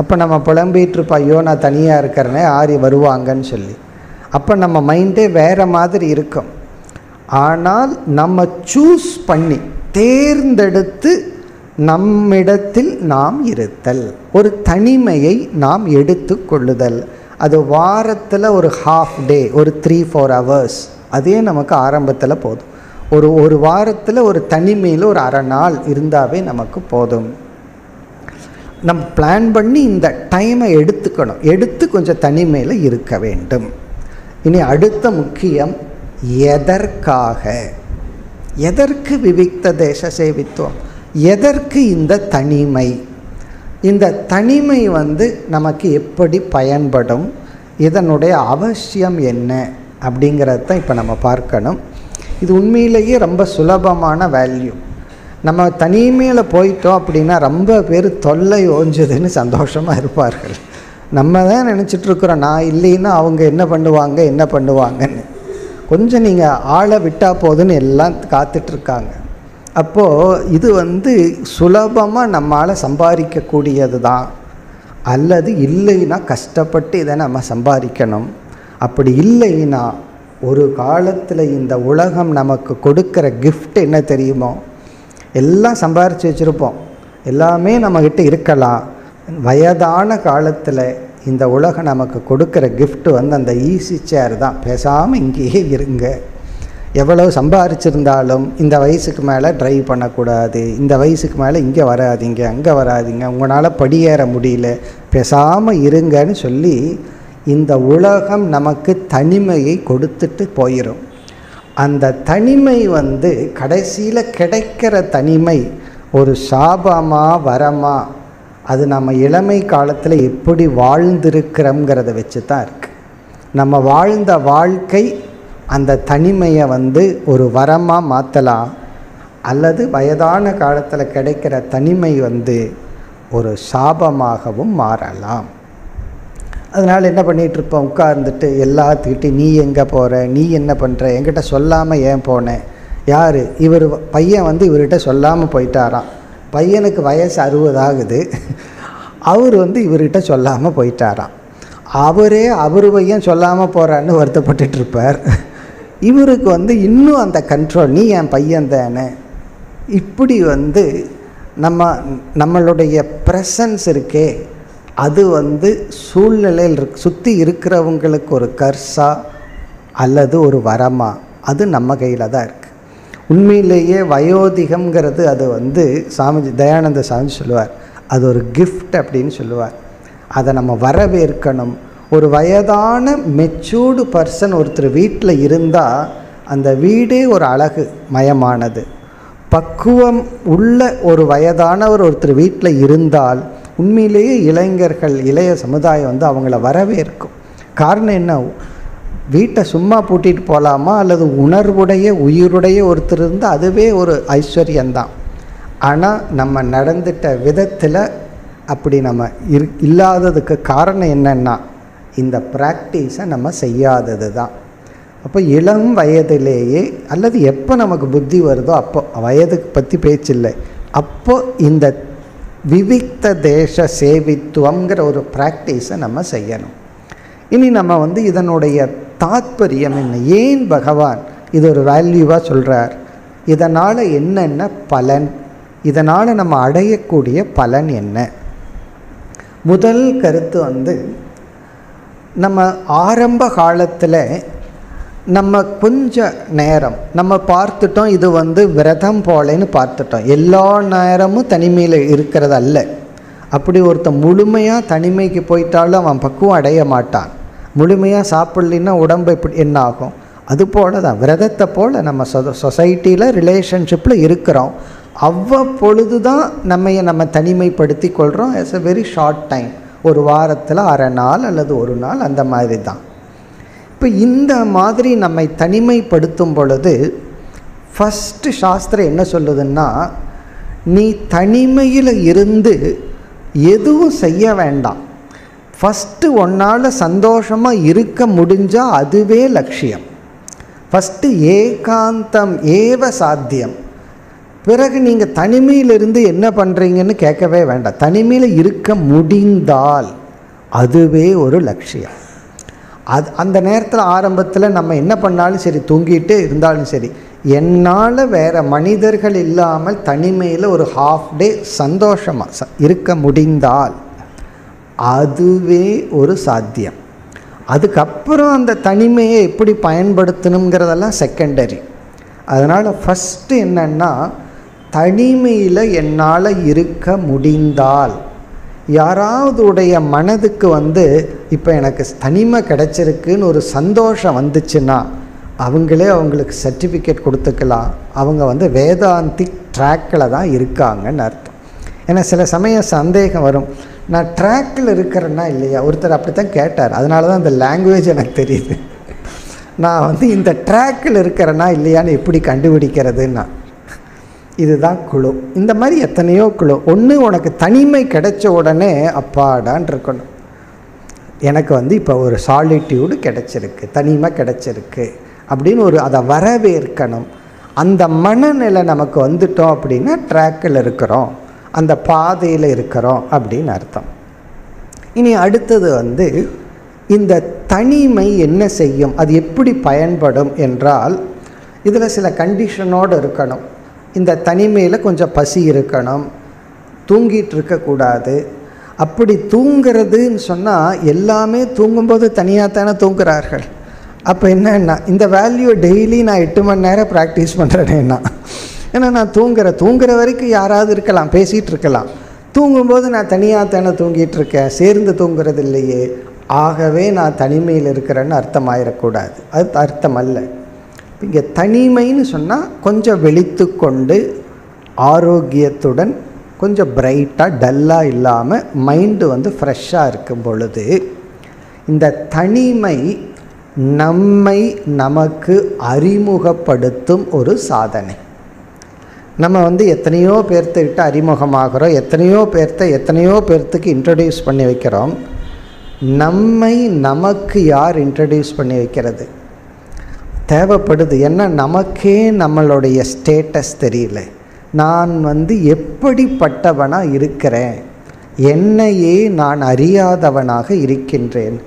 அப்போ நம்ம புலம்பிகிட்ருப்போம் ஐயோ நான் தனியாக இருக்கிறனே ஆரி வருவாங்கன்னு சொல்லி. அப்போ நம்ம மைண்டே வேறு மாதிரி இருக்கும். ஆனால் நம்ம சூஸ் பண்ணி தேர்ந்தெடுத்து நம்மிடத்தில் நாம் இருத்தல். ஒரு தனிமையை நாம் எடுத்து கொள்ளுதல். அது வாரத்தில் ஒரு ஹாஃப் டே ஒரு த்ரீ ஃபோர் ஹவர்ஸ் அதே நமக்கு ஆரம்பத்தில் போதும். ஒரு ஒரு வாரத்தில் ஒரு தனிமையில் ஒரு அரை நாள் இருந்தாவே நமக்கு போதும். நம்ம பிளான் பண்ணி இந்த டைமை எடுத்துக்கணும். எடுத்து கொஞ்சம் தனிமையில் இருக்க வேண்டும். இனி அடுத்த முக்கியம் எதற்காக? எதற்கு விவிக்த தேச சேவித்துவம்? எதற்கு இந்த தனிமை? இந்த தனிமை வந்து நமக்கு எப்படி பயன்படும்? இதனுடைய அவசியம் என்ன? அப்படிங்கிறத தான் இப்போ நம்ம பார்க்கணும். இது உண்மையிலேயே ரொம்ப சுலபமான வேல்யூ நம்ம தனிமையில் போயிட்டோம் அப்படின்னா ரொம்ப பேர் தொல்லை ஓஞ்சுதுன்னு சந்தோஷமாக இருப்பார்கள். நம்ம தான் நினச்சிட்ருக்குறோம் நான் இல்லைன்னா அவங்க என்ன பண்ணுவாங்க என்ன பண்ணுவாங்கன்னு. கொஞ்சம் நீங்கள் ஆளை விட்டால் போதுன்னு எல்லாம் காத்துட்ருக்காங்க அப்போது இது வந்து சுலபமாக நம்மளால் சம்பாதிக்கக்கூடியது தான். அல்லது இல்லைன்னா கஷ்டப்பட்டு இதை நம்ம சம்பாதிக்கணும். அப்படி இல்லைன்னா ஒரு காலத்தில் இந்த உலகம் நமக்கு கொடுக்குற கிஃப்ட் என்ன தெரியுமோ? எல்லாம் சம்பாரித்து வச்சுருப்போம். எல்லாமே நம்மக்கிட்ட இருக்கலாம். வயதான காலத்தில் இந்த உலகம் நமக்கு கொடுக்குற கிஃப்ட் வந்து அந்த ஈஸி சேர் தான். பேசாமல் இங்கேயே இருங்க. எவ்வளோ சம்பாரிச்சிருந்தாலும் இந்த வயசுக்கு மேலே ட்ரைவ் பண்ணக்கூடாது. இந்த வயசுக்கு மேலே இங்கே வராதீங்க அங்கே வராதீங்க. உங்களால் படியேற முடியல. பேசாமல் இருங்கன்னு சொல்லி இந்த உலகம் நமக்கு தனிமையை கொடுத்துட்டு போயிடும் அந்த தனிமை வந்து கடைசியில் கிடைக்கிற தனிமை ஒரு சாபமா வரமா அது நம்ம இளமை காலத்தில் எப்படி வாழ்ந்திருக்கிறோங்கிறத வச்சு தான் இருக்குது நம்ம வாழ்ந்த வாழ்க்கை அந்த தனிமையை வந்து ஒரு வரமாக மாற்றலாம் அல்லது வயதான காலத்தில் கிடைக்கிற தனிமை வந்து ஒரு சாபமாகவும் மாறலாம். அதனால் என்ன பண்ணிகிட்ருப்போம் உட்கார்ந்துட்டு எல்லாத்துக்கிட்டையும் நீ எங்கே போகிற நீ என்ன பண்ணுற என்கிட்ட சொல்லாமல் ஏன் போனேன் யார்? இவர் பையன் வந்து இவர்கிட்ட சொல்லாமல் போயிட்டாராம். பையனுக்கு வயசு அறுபதாகுது அவர் வந்து இவர்கிட்ட சொல்லாமல் போயிட்டாராம். அவரே அவர் பையன் சொல்லாமல் போகிறான்னு வருத்தப்பட்டுட்டு இருப்பார். இவருக்கு வந்து இன்னும் அந்த கண்ட்ரோல் நீ என் பையன் தானே? இப்படி வந்து நம்ம நம்மளுடைய ப்ரெசன்ஸ் இருக்கே அது வந்து சூழ்நிலையில் இருக்கு சுற்றி இருக்கிறவங்களுக்கு ஒரு கர்சா அல்லது ஒரு வரமா அது நம்ம கையில் தான் இருக்குது உண்மையிலேயே வயோதிகம்ங்கிறது அது வந்து சாமிஜி தயானந்த சாமி சொல்லுவார். அது ஒரு கிஃப்ட் அப்படின்னு சொல்லுவார். அதை நம்ம வரவேற்கணும். ஒரு வயதான மெச்சூர்டு பர்சன் ஒருத்தர் வீட்டில் இருந்தால் அந்த வீடே ஒரு அழகு மயமானது. பக்குவம் உள்ள ஒரு வயதானவர் ஒருத்தர் வீட்டில் இருந்தால் உண்மையிலேயே இளைஞர்கள் இளைய சமுதாயம் வந்து அவங்கள வரவேற்கும். காரணம் என்ன? வீட்டை சும்மா பூட்டிட்டு போகலாமா அல்லது உணர்வுடைய உயிருடைய ஒருத்தர் இருந்தால் அதுவே ஒரு ஐஸ்வர்யந்தான் ஆனால் நம்ம நடந்துட்ட விதத்தில் அப்படி நம்ம இரு இல்லாததுக்கு காரணம் என்னென்னா இந்த ப்ராக்டிஸை நம்ம செய்யாதது தான் அப்போ இளம் வயதிலேயே அல்லது எப்போ நமக்கு புத்தி வருதோ அப்போ வயதுக்கு பற்றி பேச்சில்லை அப்போ இந்த விவிக்த தேச சேவித்துவங்கிற ஒரு ப்ராக்டிஸை நம்ம செய்யணும். இனி நம்ம வந்து இதனுடைய தாத்பரியம் என்ன? ஏன் பகவான் இது ஒரு வேல்யூவாக சொல்கிறார் இதனால் என்னென்ன பலன்? இதனால் நம்ம அடையக்கூடிய பலன் என்ன? முதல் கருத்து வந்து நம்ம ஆரம்ப காலத்தில் நம்ம கொஞ்ச நேரம் நம்ம பார்த்துட்டோம் இது வந்து விரதம் போலேன்னு பார்த்துட்டோம். எல்லா நேரமும் தனிமையில் இருக்கிறது அல்ல. அப்படி ஒருத்தன் முழுமையாக தனிமைக்கு போயிட்டாலும் அவன் பக்குவம் அடைய மாட்டான். முழுமையாக சாப்பிட்லின்னா உடம்பு எப்படி என்ன ஆகும்? அது போல தான் விரதத்தை போல் நம்ம சொ சொசைட்டியில் ரிலேஷன்ஷிப்பில் இருக்கிறோம். அவ்வப்பொழுது தான் நம்மையை நம்ம தனிமைப்படுத்தி கொள்கிறோம் it's a very short time ஒரு வாரத்தில் அரை நாள் அல்லது ஒரு நாள் அந்த மாதிரி தான் இப்போ இந்த மாதிரி நம்மை தனிமைப்படுத்தும் பொழுது ஃபஸ்ட்டு சாஸ்திரம் என்ன சொல்லுதுன்னா நீ தனிமையில் இருந்து எதுவும் செய்ய வேண்டாம். ஃபஸ்ட்டு ஒன்னால் சந்தோஷமாக இருக்க முடிஞ்சால் அதுவே லட்சியம். ஃபஸ்ட்டு ஏகாந்தம் ஏவ சாத்தியம். பிறகு நீங்கள் தனிமையிலிருந்து என்ன பண்ணுறீங்கன்னு கேட்கவே வேண்டாம். தனிமையில் இருக்க முடிந்தால் அதுவே ஒரு லட்சியம். அது அந்த நேரத்தில் ஆரம்பத்தில் நம்ம என்ன பண்ணாலும் சரி தூங்கிட்டு இருந்தாலும் சரி என்னால் வேறு மனிதர்கள் இல்லாமல் தனிமையில் ஒரு ஹாஃப் டே சந்தோஷமாக ச இருக்க முடிந்தால் அதுவே ஒரு சாத்தியம். அதுக்கப்புறம் அந்த தனிமையை எப்படி பயன்படுத்தணுங்கிறதெல்லாம் செகண்டரி அதனால் ஃபஸ்ட்டு என்னென்னா தனிமையில் என்னால் இருக்க முடிந்தால் யாராவது உடைய மனதுக்கு வந்து இப்போ எனக்கு தனிமை கிடச்சிருக்குன்னு ஒரு சந்தோஷம் வந்துச்சுன்னா அவங்களே அவங்களுக்கு சர்டிஃபிகேட் கொடுத்துக்கலாம். அவங்க வந்து வேதாந்திக் ட்ராக்கில் தான் இருக்காங்கன்னு அர்த்தம். ஏன்னா சில சமயம் சந்தேகம் வரும். நான் ட்ராக்கில் இருக்கிறேன்னா இல்லையா? ஒருத்தர் அப்படி தான் கேட்டார். அதனால தான் அந்த லாங்குவேஜ் எனக்கு தெரியுது. நான் வந்து இந்த ட்ராக்கில் இருக்கிறேன்னா இல்லையான்னு எப்படி கண்டுபிடிக்கிறதுன்னா இதுதான் குழு. இந்த மாதிரி எத்தனையோ குழு. ஒன்று உனக்கு தனிமை கிடைச்ச உடனே அப்பாடான் இருக்கணும். எனக்கு வந்து இப்போ ஒரு சாலிட்யூடு கிடச்சிருக்கு தனிமை கிடச்சிருக்கு அப்படின்னு ஒரு அதை வரவேற்கணும். அந்த மனநிலை நமக்கு வந்துட்டோம் அப்படின்னா ட்ராக்கில் இருக்கிறோம். அந்த பாதையில் இருக்கிறோம் அப்படின்னு அர்த்தம். இனி அடுத்தது வந்து இந்த தனிமை என்ன செய்யும்? அது எப்படி பயன்படும் என்றால் இதில் சில கண்டிஷனோடு இருக்கணும். இந்த தனிமையில் கொஞ்சம் பசி இருக்கணும் தூங்கிட்டு இருக்கக்கூடாது அப்படி தூங்கிறதுன்னு சொன்னால் எல்லாமே தூங்கும்போது தனியாக தானே தூங்குறார்கள். அப்போ என்னென்னா இந்த வேல்யூ டெய்லி நான் எட்டு மணி நேரம் ப்ராக்டிஸ் பண்ணுறேன்னா ஏன்னா நான் தூங்குற தூங்குற வரைக்கும் யாராவது இருக்கலாம் பேசிகிட்டு இருக்கலாம் தூங்கும்போது நான் தனியாக தானே தூங்கிட்டு இருக்கேன் சேர்ந்து தூங்குறது இல்லையே ஆகவே நான் தனிமையில் இருக்கிறேன்னு அர்த்தமாயிடக்கூடாது அது அர்த்தம் அல்ல இங்கே தனிமைன்னு சொன்னால் கொஞ்சம் வெளித்து கொண்டு ஆரோக்கியத்துடன் கொஞ்சம் பிரைட்டாக டல்லாக இல்லாமல் மைண்டு வந்து ஃப்ரெஷ்ஷாக இருக்கும் பொழுது இந்த தனிமை நம்மை நமக்கு அறிமுகப்படுத்தும் ஒரு சாதனை. நம்ம வந்து எத்தனையோ பேர்த்துக்கிட்ட அறிமுகமாகிறோம் எத்தனையோ பேர்த்த எத்தனையோ பேர்த்துக்கு இன்ட்ரடியூஸ் பண்ணி வைக்கிறோம். நம்மை நமக்கு யார் இன்ட்ரடியூஸ் பண்ணி வைக்கிறது? தேவைப்படுது. ஏன்னா நமக்கே நம்மளுடைய ஸ்டேட்டஸ் தெரியல. நான் வந்து எப்படிப்பட்டவனாக இருக்கிறேன்? என்னையே நான் அறியாதவனாக இருக்கின்றேன்.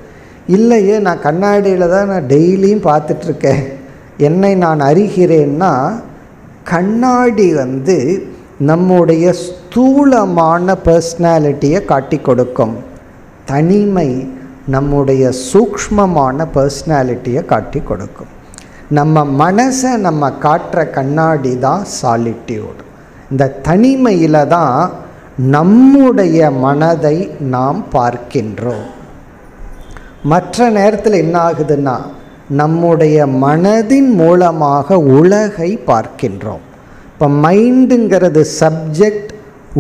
இல்லையே நான் கண்ணாடியில் தான் நான் டெய்லியும் பார்த்துட்ருக்கேன். என்னை நான் அறிகிறேன்னா கண்ணாடி வந்து நம்முடைய ஸ்தூலமான பர்சனாலிட்டியை காட்டி கொடுக்கும். தனிமை நம்முடைய சூக்ஷ்மமான பர்சனாலிட்டியை காட்டி கொடுக்கும். நம்ம மனசை நம்ம காட்டுற கண்ணாடி தான் சாலிட்யூட் இந்த தனிமையில் தான் நம்முடைய மனதை நாம் பார்க்கின்றோம். மற்ற நேரத்தில் என்ன ஆகுதுன்னா நம்முடைய மனதின் மூலமாக உலகை பார்க்கின்றோம். இப்போ மைண்டுங்கிறது சப்ஜெக்ட்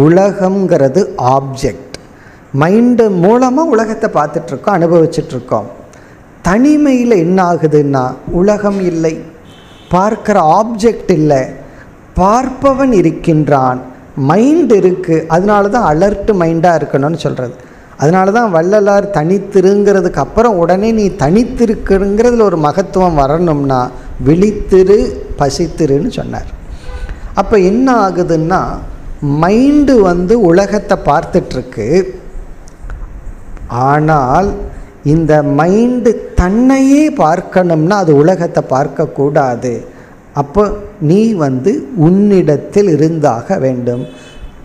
உலகங்கிறது ஆப்ஜெக்ட் மைண்டு மூலமாக உலகத்தை பார்த்துட்ருக்கோம் அனுபவிச்சிட்ருக்கோம் தனிமையில் என்ன ஆகுதுன்னா உலகம் இல்லை. பார்க்குற ஆப்ஜெக்ட் இல்லை. பார்ப்பவன் இருக்கின்றான். மைண்ட் இருக்குது அதனால தான் அலர்ட் மைண்டாக இருக்கணும்னு சொல்கிறது அதனால தான் வள்ளலார் தனித்திருங்கிறதுக்கு அப்புறம் உடனே நீ தனித்திருக்குங்கிறதுல ஒரு மகத்துவம் வரணும்னா விழித்திரு பசித்திருன்னு சொன்னார். அப்போ என்ன ஆகுதுன்னா மைண்டு வந்து உலகத்தை பார்த்துட்ருக்கு ஆனால் இந்த மைண்டு தன்னையே பார்க்கணும்னா அது உலகத்தை பார்க்கக்கூடாது. அப்போ நீ வந்து உன்னிடத்தில் இருந்தாக வேண்டும்.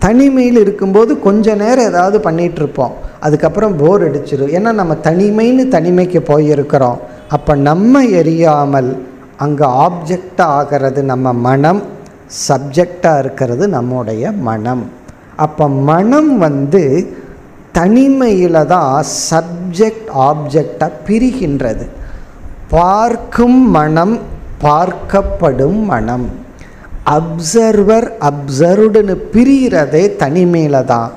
தனிமையில் இருக்கும்போது கொஞ்ச நேரம் ஏதாவது பண்ணிகிட்ருப்போம் அதுக்கப்புறம் போர் அடிச்சிடும் ஏன்னா நம்ம தனிமைன்னு தனிமைக்கு போயிருக்கிறோம். அப்போ நம்ம எரியாமல் அங்கே ஆப்ஜெக்டாக ஆகிறது நம்ம மனம் சப்ஜெக்டாக இருக்கிறது நம்முடைய மனம். அப்போ மனம் வந்து தனிமையில் தான் சப்ஜெக்ட் ஆப்ஜெக்டாக பிரிகின்றது. பார்க்கும் மனம் பார்க்கப்படும் மனம். அப்சர்வர் அப்சர்வ்டுன்னு பிரிகிறதே தனிமையில் தான்.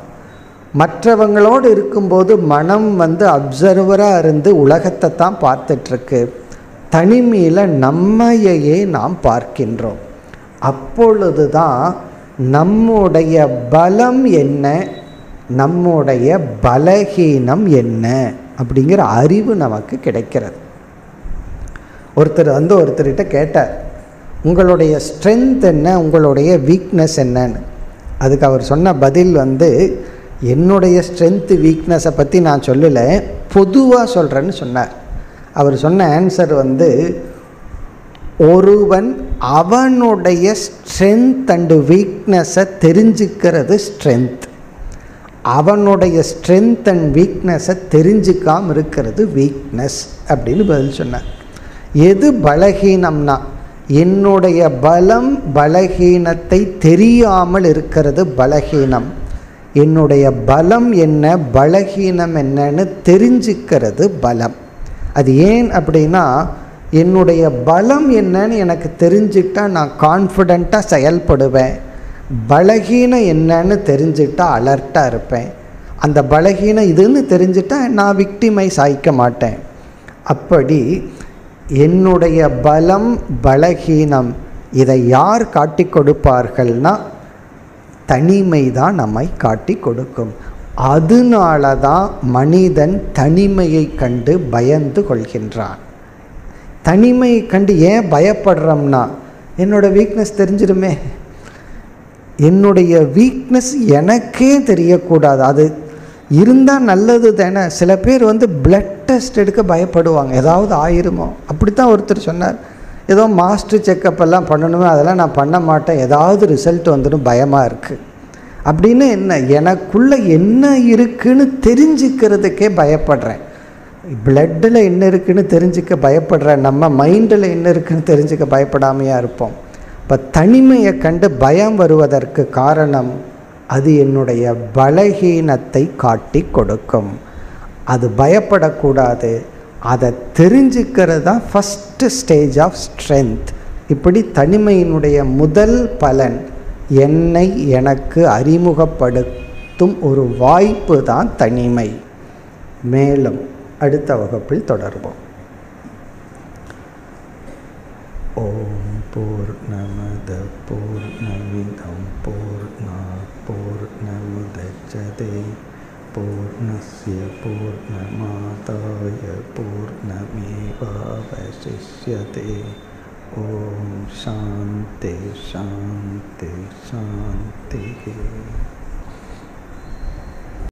மற்றவங்களோடு இருக்கும்போது மனம் வந்து அப்சர்வராக இருந்து உலகத்தை தான் பார்த்துட்ருக்கு. தனிமையில் நம்மையே நாம் பார்க்கின்றோம். அப்பொழுது தான் நம்முடைய பலம் என்ன? நம்முடைய பலகீனம் என்ன அப்படிங்கிற அறிவு நமக்கு கிடைக்கிறது. ஒருத்தர் வந்து ஒருத்தர்கிட்ட கேட்டார் உங்களுடைய ஸ்ட்ரென்த் என்ன? உங்களுடைய வீக்னஸ் என்னன்னு? அதுக்கு அவர் சொன்ன பதில் வந்து என்னுடைய ஸ்ட்ரென்த்து வீக்னஸை பற்றி நான் சொல்லலை பொதுவாக சொல்கிறேன்னு சொன்னார். அவர் சொன்ன ஆன்சர் வந்து ஒருவன் அவனுடைய ஸ்ட்ரென்த் அண்டு வீக்னஸை தெரிஞ்சுக்கிறது ஸ்ட்ரென்த் அவனுடைய ஸ்ட்ரென்த் அண்ட் வீக்னஸை தெரிஞ்சிக்காமல் இருக்கிறது வீக்னஸ் அப்படின்னு பதில் சொன்னார். எது பலகீனம்னா என்னுடைய பலம் பலகீனத்தை தெரியாமல் இருக்கிறது பலகீனம். என்னுடைய பலம் என்ன பலகீனம் என்னன்னு தெரிஞ்சுக்கிறது பலம். அது ஏன் அப்படின்னா என்னுடைய பலம் என்னன்னு எனக்கு தெரிஞ்சுக்கிட்டா நான் கான்ஃபிடெண்ட்டாக செயல்படுவேன். பலகீனம் என்னன்னு தெரிஞ்சுக்கிட்டா அலர்ட்டாக இருப்பேன். அந்த பலகீனம் இதுன்னு தெரிஞ்சுட்டா நான் விக்டிமைஸ் ஆயிக்க மாட்டேன். அப்படி என்னுடைய பலம் பலகீனம் இதை யார் காட்டி கொடுப்பார்கள்னா தனிமை தான் நம்மை காட்டி கொடுக்கும். அதனால தான் மனிதன் தனிமையை கண்டு பயந்து கொள்கின்றான். தனிமையை கண்டு ஏன் பயப்படுறோம்னா என்னோடய வீக்னஸ் தெரிஞ்சிருமே. என்னுடைய வீக்னஸ் எனக்கே தெரியக்கூடாது. அது இருந்தால் நல்லது தானே. சில பேர் வந்து பிளட் டெஸ்ட் எடுக்க பயப்படுவாங்க. ஏதாவது ஆயிருமோ. அப்படித்தான் ஒருத்தர் சொன்னார். ஏதோ மாஸ்டர் செக்கப் எல்லாம் பண்ணணுமே அதெல்லாம் நான் பண்ண மாட்டேன். ஏதாவது ரிசல்ட் வந்துடும் பயமாக இருக்குது அப்படின்னு என்ன எனக்குள்ளே என்ன இருக்குன்னு தெரிஞ்சுக்கிறதுக்கே பயப்படுறேன். பிளட்டில் என்ன இருக்குதுன்னு தெரிஞ்சுக்க பயப்படுறேன். நம்ம மைண்டில் என்ன இருக்குதுன்னு தெரிஞ்சுக்க பயப்படாமையாக இருப்போம். இப்போ தனிமையை கண்டு பயம் வருவதற்கு காரணம் அது என்னுடைய பலகீனத்தை காட்டி கொடுக்கும். அது பயப்படக்கூடாது. அதை தெரிஞ்சுக்கிறது தான் ஃபஸ்ட்டு ஸ்டேஜ் ஆஃப் ஸ்ட்ரென்த் இப்படி தனிமையினுடைய முதல் பலன் என்னை எனக்கு அறிமுகப்படுத்தும் ஒரு வாய்ப்பு தான் தனிமை. மேலும் அடுத்த வகுப்பில் தொடர்போம் ஓம் पूर्णमद पूर्णमिदं पूर्णमुदच्छते पूर्णस्य पूर्णमादाय पूर्णमेवावशिष्यते। ॐ शान्ति शान्ति शान्तिः